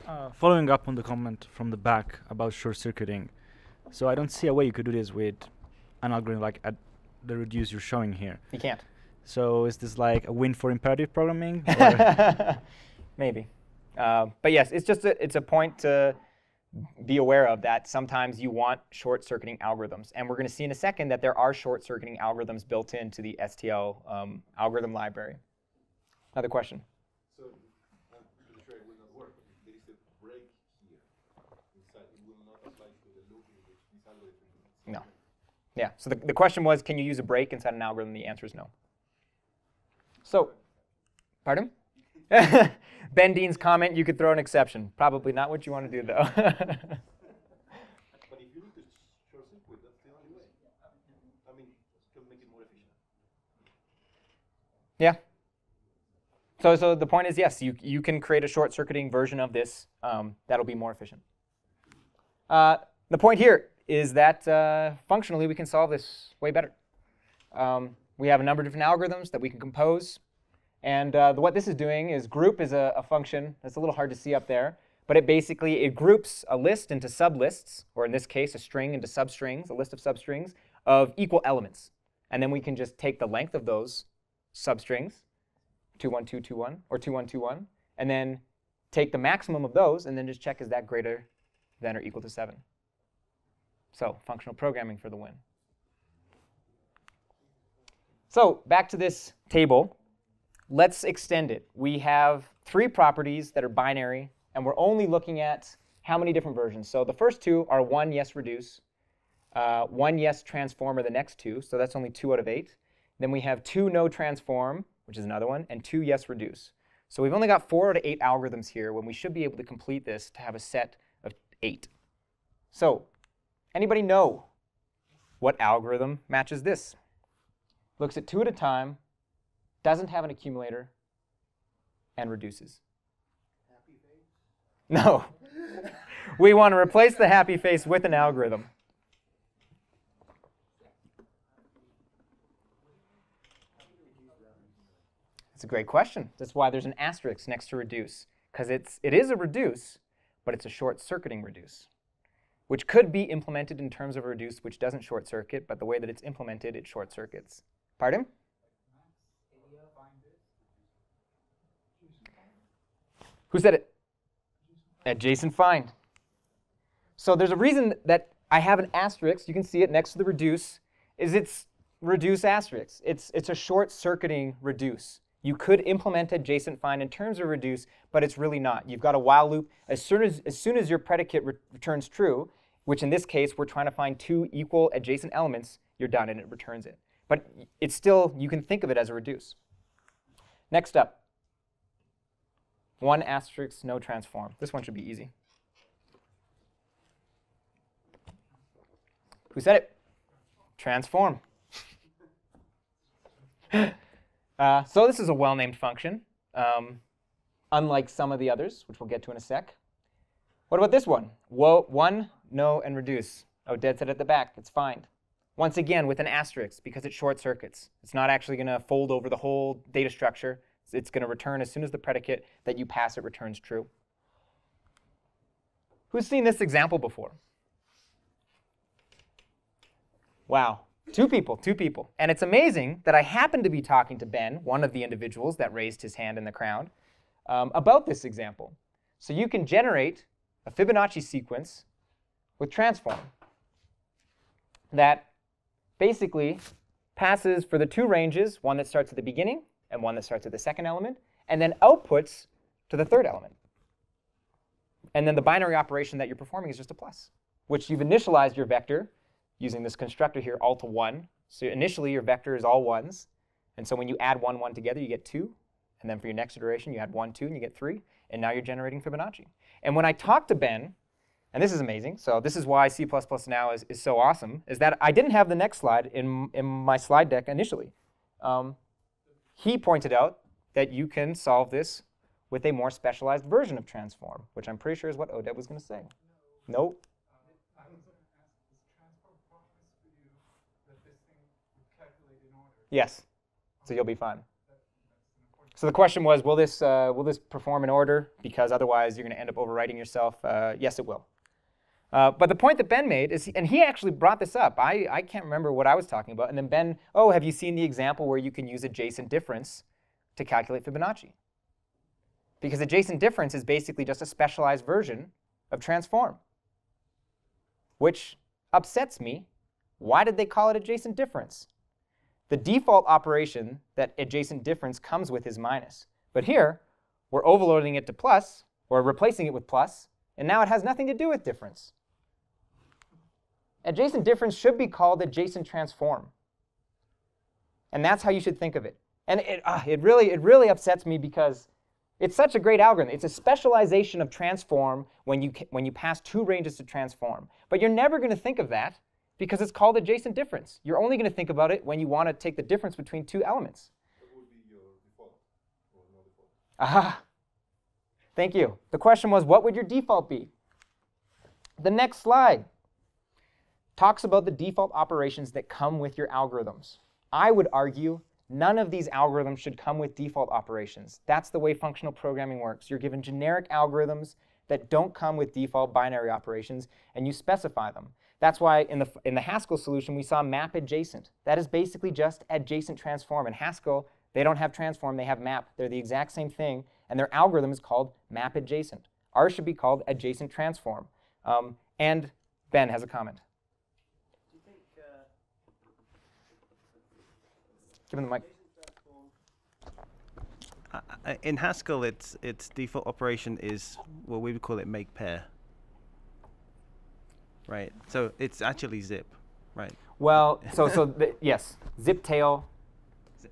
Uh, following up on the comment from the back about short circuiting, so I don't see a way you could do this with an algorithm like the reduce you're showing here. You can't. So is this like a win for imperative programming? Maybe. Uh, but yes, it's just a, it's a point to be aware of that sometimes you want short-circuiting algorithms. And we're going to see in a second that there are short-circuiting algorithms built into the STL um, algorithm library. Another question? So, I'm pretty sure it will not work, but there is a break here. Inside, it will not apply to the loop in which this algorithm No. Yeah, so the, the question was, can you use a break inside an algorithm? The answer is no. So, pardon? ben Deane's comment, you could throw an exception. Probably not what you want to do, though. but if you look at short circuit, that's the only way. I mean, to make it more efficient. Yeah. So, so the point is, yes, you, you can create a short-circuiting version of this um, that'll be more efficient. Uh, the point here, is that uh, functionally we can solve this way better. Um, we have a number of different algorithms that we can compose. And uh, what this is doing is group is a, a function that's a little hard to see up there, but it basically it groups a list into sublists, or in this case, a string into substrings, a list of substrings of equal elements. And then we can just take the length of those substrings, 21221 or 2121, and then take the maximum of those and then just check is that greater than or equal to 7. So functional programming for the win. So back to this table. Let's extend it. We have three properties that are binary, and we're only looking at how many different versions. So the first two are one yes reduce, uh, one yes transform are the next two, so that's only two out of eight. Then we have two no transform, which is another one, and two yes reduce. So we've only got four out of eight algorithms here when we should be able to complete this to have a set of eight. So anybody know what algorithm matches this? Looks at two at a time, doesn't have an accumulator, and reduces. No. we want to replace the happy face with an algorithm. That's a great question. That's why there's an asterisk next to reduce, because it's it is a reduce, but it's a short-circuiting reduce, which could be implemented in terms of a reduce which doesn't short circuit, but the way that it's implemented, it short circuits. Pardon? Who said it? Adjacent Find. So there's a reason that I have an asterisk. You can see it next to the reduce. Is it's reduce asterisk. It's it's a short circuiting reduce. You could implement adjacent find in terms of reduce, but it's really not. You've got a while loop. As soon as, as, soon as your predicate re returns true, which in this case, we're trying to find two equal adjacent elements, you're done and it returns it. But it's still, you can think of it as a reduce. Next up, one asterisk, no transform. This one should be easy. Who said it? Transform. Uh, so this is a well-named function, um, unlike some of the others, which we'll get to in a sec. What about this one? Whoa, one, no, and reduce. Oh, dead set at the back. It's fine. Once again, with an asterisk, because it short circuits. It's not actually going to fold over the whole data structure. It's going to return as soon as the predicate that you pass it returns true. Who's seen this example before? Wow. Two people, two people. And it's amazing that I happened to be talking to Ben, one of the individuals that raised his hand in the crowd, um, about this example. So you can generate a Fibonacci sequence with transform that basically passes for the two ranges, one that starts at the beginning and one that starts at the second element, and then outputs to the third element. And then the binary operation that you're performing is just a plus, which you've initialized your vector using this constructor here, all to 1. So initially, your vector is all 1s. And so when you add 1, 1 together, you get 2. And then for your next iteration, you add 1, 2, and you get 3. And now you're generating Fibonacci. And when I talked to Ben, and this is amazing, so this is why C++ now is, is so awesome, is that I didn't have the next slide in, in my slide deck initially. Um, he pointed out that you can solve this with a more specialized version of transform, which I'm pretty sure is what Oded was going to say. Nope. Yes. So you'll be fine. So the question was, will this, uh, will this perform in order? Because otherwise you're going to end up overwriting yourself. Uh, yes, it will. Uh, but the point that Ben made is, and he actually brought this up. I, I can't remember what I was talking about. And then Ben, oh, have you seen the example where you can use adjacent difference to calculate Fibonacci? Because adjacent difference is basically just a specialized version of transform, which upsets me. Why did they call it adjacent difference? The default operation that adjacent difference comes with is minus. But here, we're overloading it to plus, or replacing it with plus, and now it has nothing to do with difference. Adjacent difference should be called adjacent transform. And that's how you should think of it. And it, uh, it, really, it really upsets me because it's such a great algorithm. It's a specialization of transform when you, when you pass two ranges to transform. But you're never going to think of that because it's called adjacent difference. You're only going to think about it when you want to take the difference between two elements. Aha. Thank you. The question was, what would your default be? The next slide. Talks about the default operations that come with your algorithms. I would argue none of these algorithms should come with default operations. That's the way functional programming works. You're given generic algorithms that don't come with default binary operations, and you specify them. That's why in the, in the Haskell solution, we saw map adjacent. That is basically just adjacent transform. In Haskell, they don't have transform, they have map. They're the exact same thing, and their algorithm is called map adjacent. Ours should be called adjacent transform. Um, and Ben has a comment. Give him the mic. Uh, uh, in Haskell, its its default operation is well, we would call it make pair. Right. So it's actually zip, right? Well, so so the, yes, zip tail. Zip.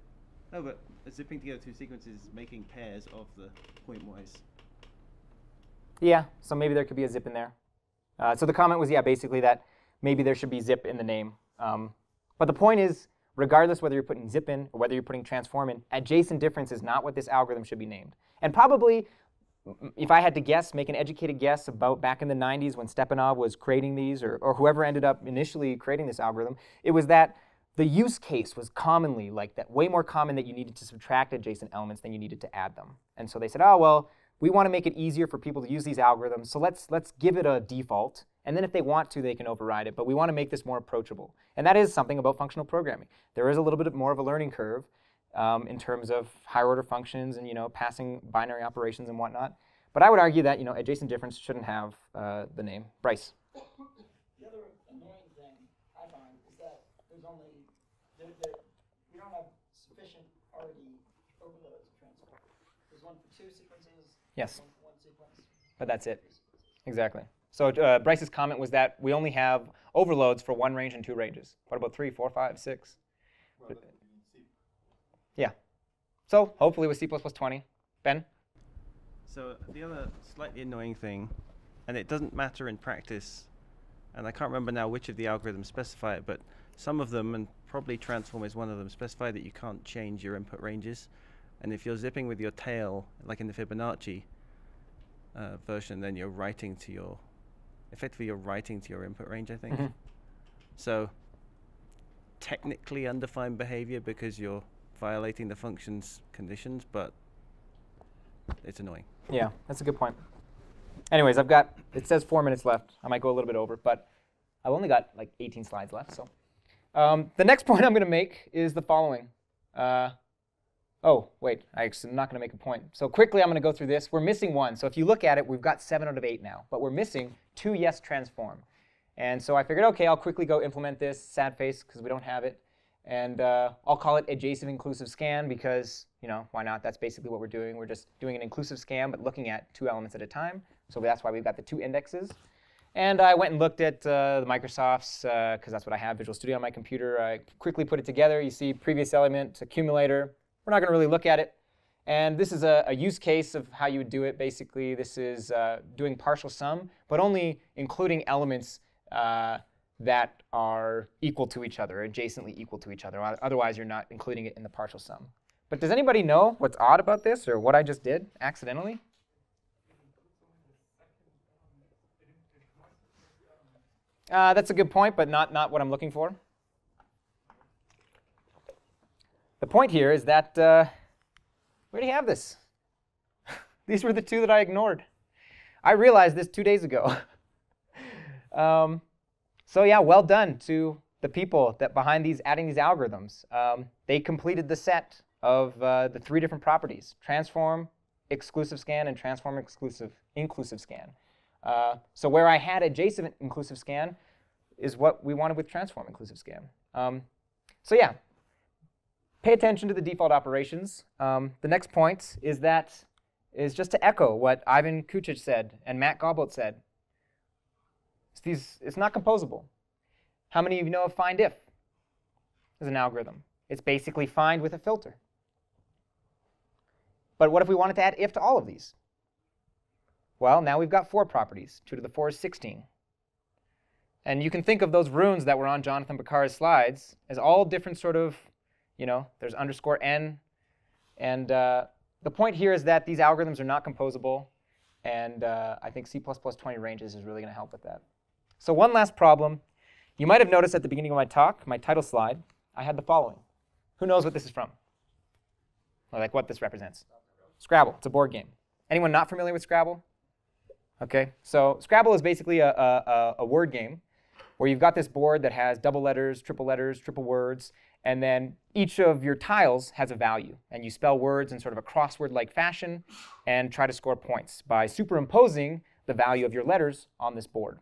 No, but zipping together two sequences, is making pairs of the pointwise. Yeah. So maybe there could be a zip in there. Uh, so the comment was yeah, basically that maybe there should be zip in the name. Um, but the point is, regardless whether you're putting zip in or whether you're putting transform in, adjacent difference is not what this algorithm should be named. And probably if I had to guess, make an educated guess about back in the 90s when Stepanov was creating these, or, or whoever ended up initially creating this algorithm, it was that the use case was commonly like that, way more common that you needed to subtract adjacent elements than you needed to add them. And so they said, oh, well, we want to make it easier for people to use these algorithms, so let's, let's give it a default, and then if they want to, they can override it, but we want to make this more approachable. And that is something about functional programming. There is a little bit more of a learning curve, um, in terms of higher order functions and you know passing binary operations and whatnot. But I would argue that you know adjacent difference shouldn't have uh, the name. Bryce. The other annoying thing I find is that there's only there, there, we don't have sufficient already overloads of transform. There's one for two sequences. Yes. One for one sequence. But that's it. Exactly. So uh, Bryce's comment was that we only have overloads for one range and two ranges. What about three, four, five, six? Well, Yeah. So hopefully with C++ 20. Ben? So the other slightly annoying thing, and it doesn't matter in practice, and I can't remember now which of the algorithms specify it, but some of them, and probably transform is one of them, specify that you can't change your input ranges. And if you're zipping with your tail, like in the Fibonacci uh, version, then you're writing to your, effectively you're writing to your input range, I think. Mhm. So technically undefined behavior because you're violating the function's conditions, but it's annoying. Yeah, that's a good point. Anyways, I've got, it says four minutes left. I might go a little bit over, but I've only got like 18 slides left. So um, the next point I'm going to make is the following. Uh, oh, wait, I'm not going to make a point. So quickly, I'm going to go through this. We're missing one. So if you look at it, we've got seven out of eight now, but we're missing two yes transform. And so I figured, okay, I'll quickly go implement this, sad face, because we don't have it. And uh, I'll call it adjacent inclusive scan because, you know, why not? That's basically what we're doing. We're just doing an inclusive scan, but looking at two elements at a time. So that's why we've got the two indexes. And I went and looked at uh, the Microsoft's, because that's what I have, Visual Studio on my computer. I quickly put it together. You see previous element, accumulator. We're not going to really look at it. And this is a, a, use case of how you would do it. Basically, this is uh, doing partial sum, but only including elements uh, that are equal to each other, adjacently equal to each other. Otherwise, you're not including it in the partial sum. But does anybody know what's odd about this or what I just did accidentally? Uh, that's a good point, but not, not what I'm looking for. The point here is that uh, we already have this. These were the two that I ignored. I realized this two days ago. um, so yeah, well done to the people that behind these adding these algorithms. Um, they completed the set of uh, the three different properties: transform, exclusive scan, and transform exclusive inclusive scan. Uh, so where I had adjacent inclusive scan is what we wanted with transform inclusive scan. Um, so yeah, pay attention to the default operations. Um, the next point is that is just to echo what Ivan Čukić said and Matt Godbolt said. It's, these, it's not composable. How many of you know of find if as an algorithm? It's basically find with a filter. But what if we wanted to add if to all of these? Well, now we've got four properties. 2 to the 4 is 16. And you can think of those runes that were on Jonathan Boccara's slides as all different sort of, you know, there's underscore n. And uh, the point here is that these algorithms are not composable. And uh, I think C++ 20 ranges is really going to help with that. So one last problem You might have noticed at the beginning of my talk, my title slide, I had the following. Who knows what this is from? Or like what this represents? Scrabble. It's a board game. Anyone not familiar with Scrabble? Okay, so Scrabble is basically a, a, a word game where you've got this board that has double letters, triple letters, triple words, and then each of your tiles has a value. And you spell words in sort of a crossword-like fashion and try to score points by superimposing the value of your letters on this board.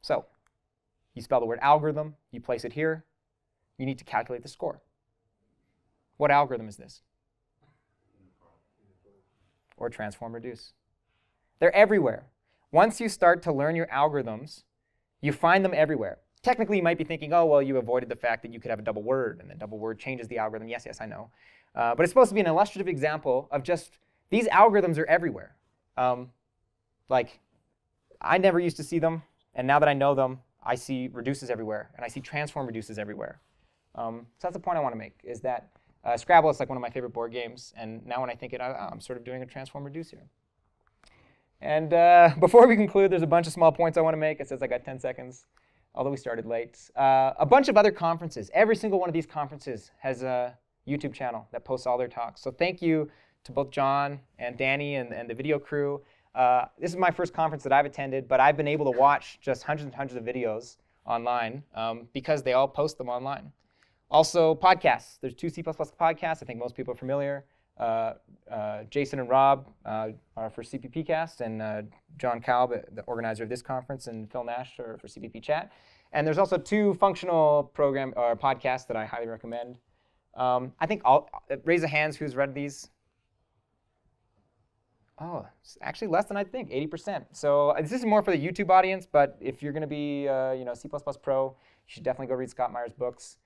So you spell the word algorithm, you place it here, you need to calculate the score. What algorithm is this? Or transform reduce. They're everywhere. Once you start to learn your algorithms, you find them everywhere. Technically, you might be thinking, oh, well, you avoided the fact that you could have a double word, and then double word changes the algorithm. Yes, yes, I know. Uh, but it's supposed to be an illustrative example of just these algorithms are everywhere. Um, like, I never used to see them, and now that I know them, I see reduces everywhere, and I see transform reduces everywhere. Um, so that's the point I want to make, is that uh, Scrabble is like one of my favorite board games, and now when I think it, I, am sort of doing a transform reduce here. And uh, before we conclude, there's a bunch of small points I want to make. It says I got 10 seconds, although we started late. Uh, a bunch of other conferences. Every single one of these conferences has a YouTube channel that posts all their talks. So thank you to both Jon and Danny and, and the video crew. Uh, this is my first conference that I've attended, but I've been able to watch just hundreds and hundreds of videos online um, because they all post them online. Also, podcasts. There's two C++ podcasts. I think most people are familiar. Uh, uh, Jason and Rob uh, are for CppCast, and uh, Jon Kalb, the organizer of this conference, and Phil Nash are for CPP Chat. And there's also two functional program or podcasts that I highly recommend. Um, I think all, raise a hands who's read these. Oh, it's actually less than I think, 80%. So this is more for the YouTube audience, but if you're going to be, uh, you know, C++ Pro, you should definitely go read Scott Meyer's books.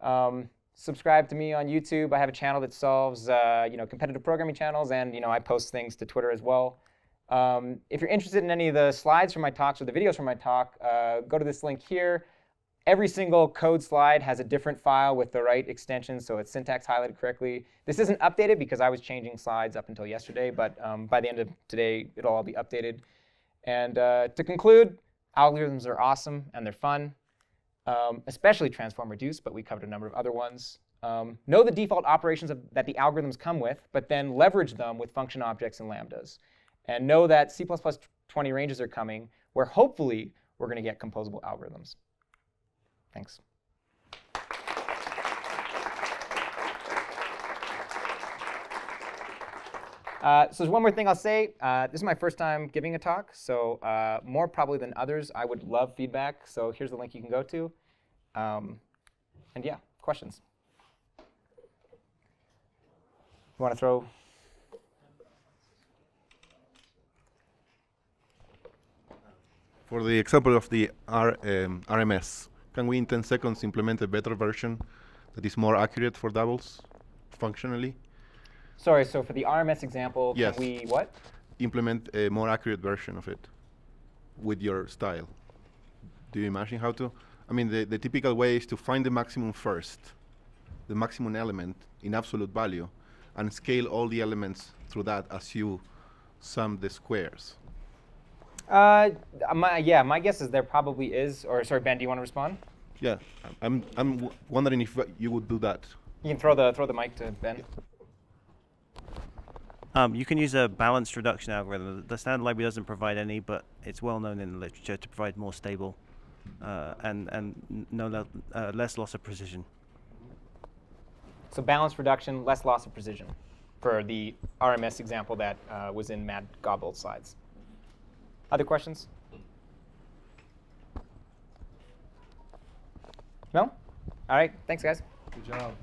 Um, subscribe to me on YouTube. I have a channel that solves, uh, you know, competitive programming channels, and you know, I post things to Twitter as well. Um, if you're interested in any of the slides from my talks or the videos from my talk, uh, go to this link here. Every single code slide has a different file with the right extension, so it's syntax highlighted correctly. This isn't updated because I was changing slides up until yesterday, but um, by the end of today, it'll all be updated. And uh, to conclude, algorithms are awesome and they're fun, um, especially transform reduce, but we covered a number of other ones. Um, know the default operations of, that the algorithms come with, but then leverage them with function objects and lambdas. And know that C++ 20 ranges are coming, where hopefully we're going to get composable algorithms. Thanks. Uh, so there's one more thing I'll say. Uh, this is my first time giving a talk, so uh, more probably than others, I would love feedback. So here's the link you can go to. Um, and yeah, questions? You want to throw? For the example of the R, um, RMS, can we in 10 seconds implement a better version that is more accurate for doubles functionally? Sorry, so for the RMS example, yes. can we what? Implement a more accurate version of it with your style. Do you imagine how to? I mean, the, the typical way is to find the maximum first, the maximum element in absolute value, and scale all the elements through that as you sum the squares. Uh, my, yeah, my guess is there probably is. Or sorry, Ben, do you want to respond? Yeah, I'm I'm wondering if you would do that. You can throw the throw the mic to Ben. Um, you can use a balanced reduction algorithm. The standard library doesn't provide any, but it's well known in the literature to provide more stable uh, and and no uh, less loss of precision. So balanced reduction, less loss of precision, for the RMS example that uh, was in Matt Godbolt's slides. Other questions? No? All right. Thanks, guys. Good job.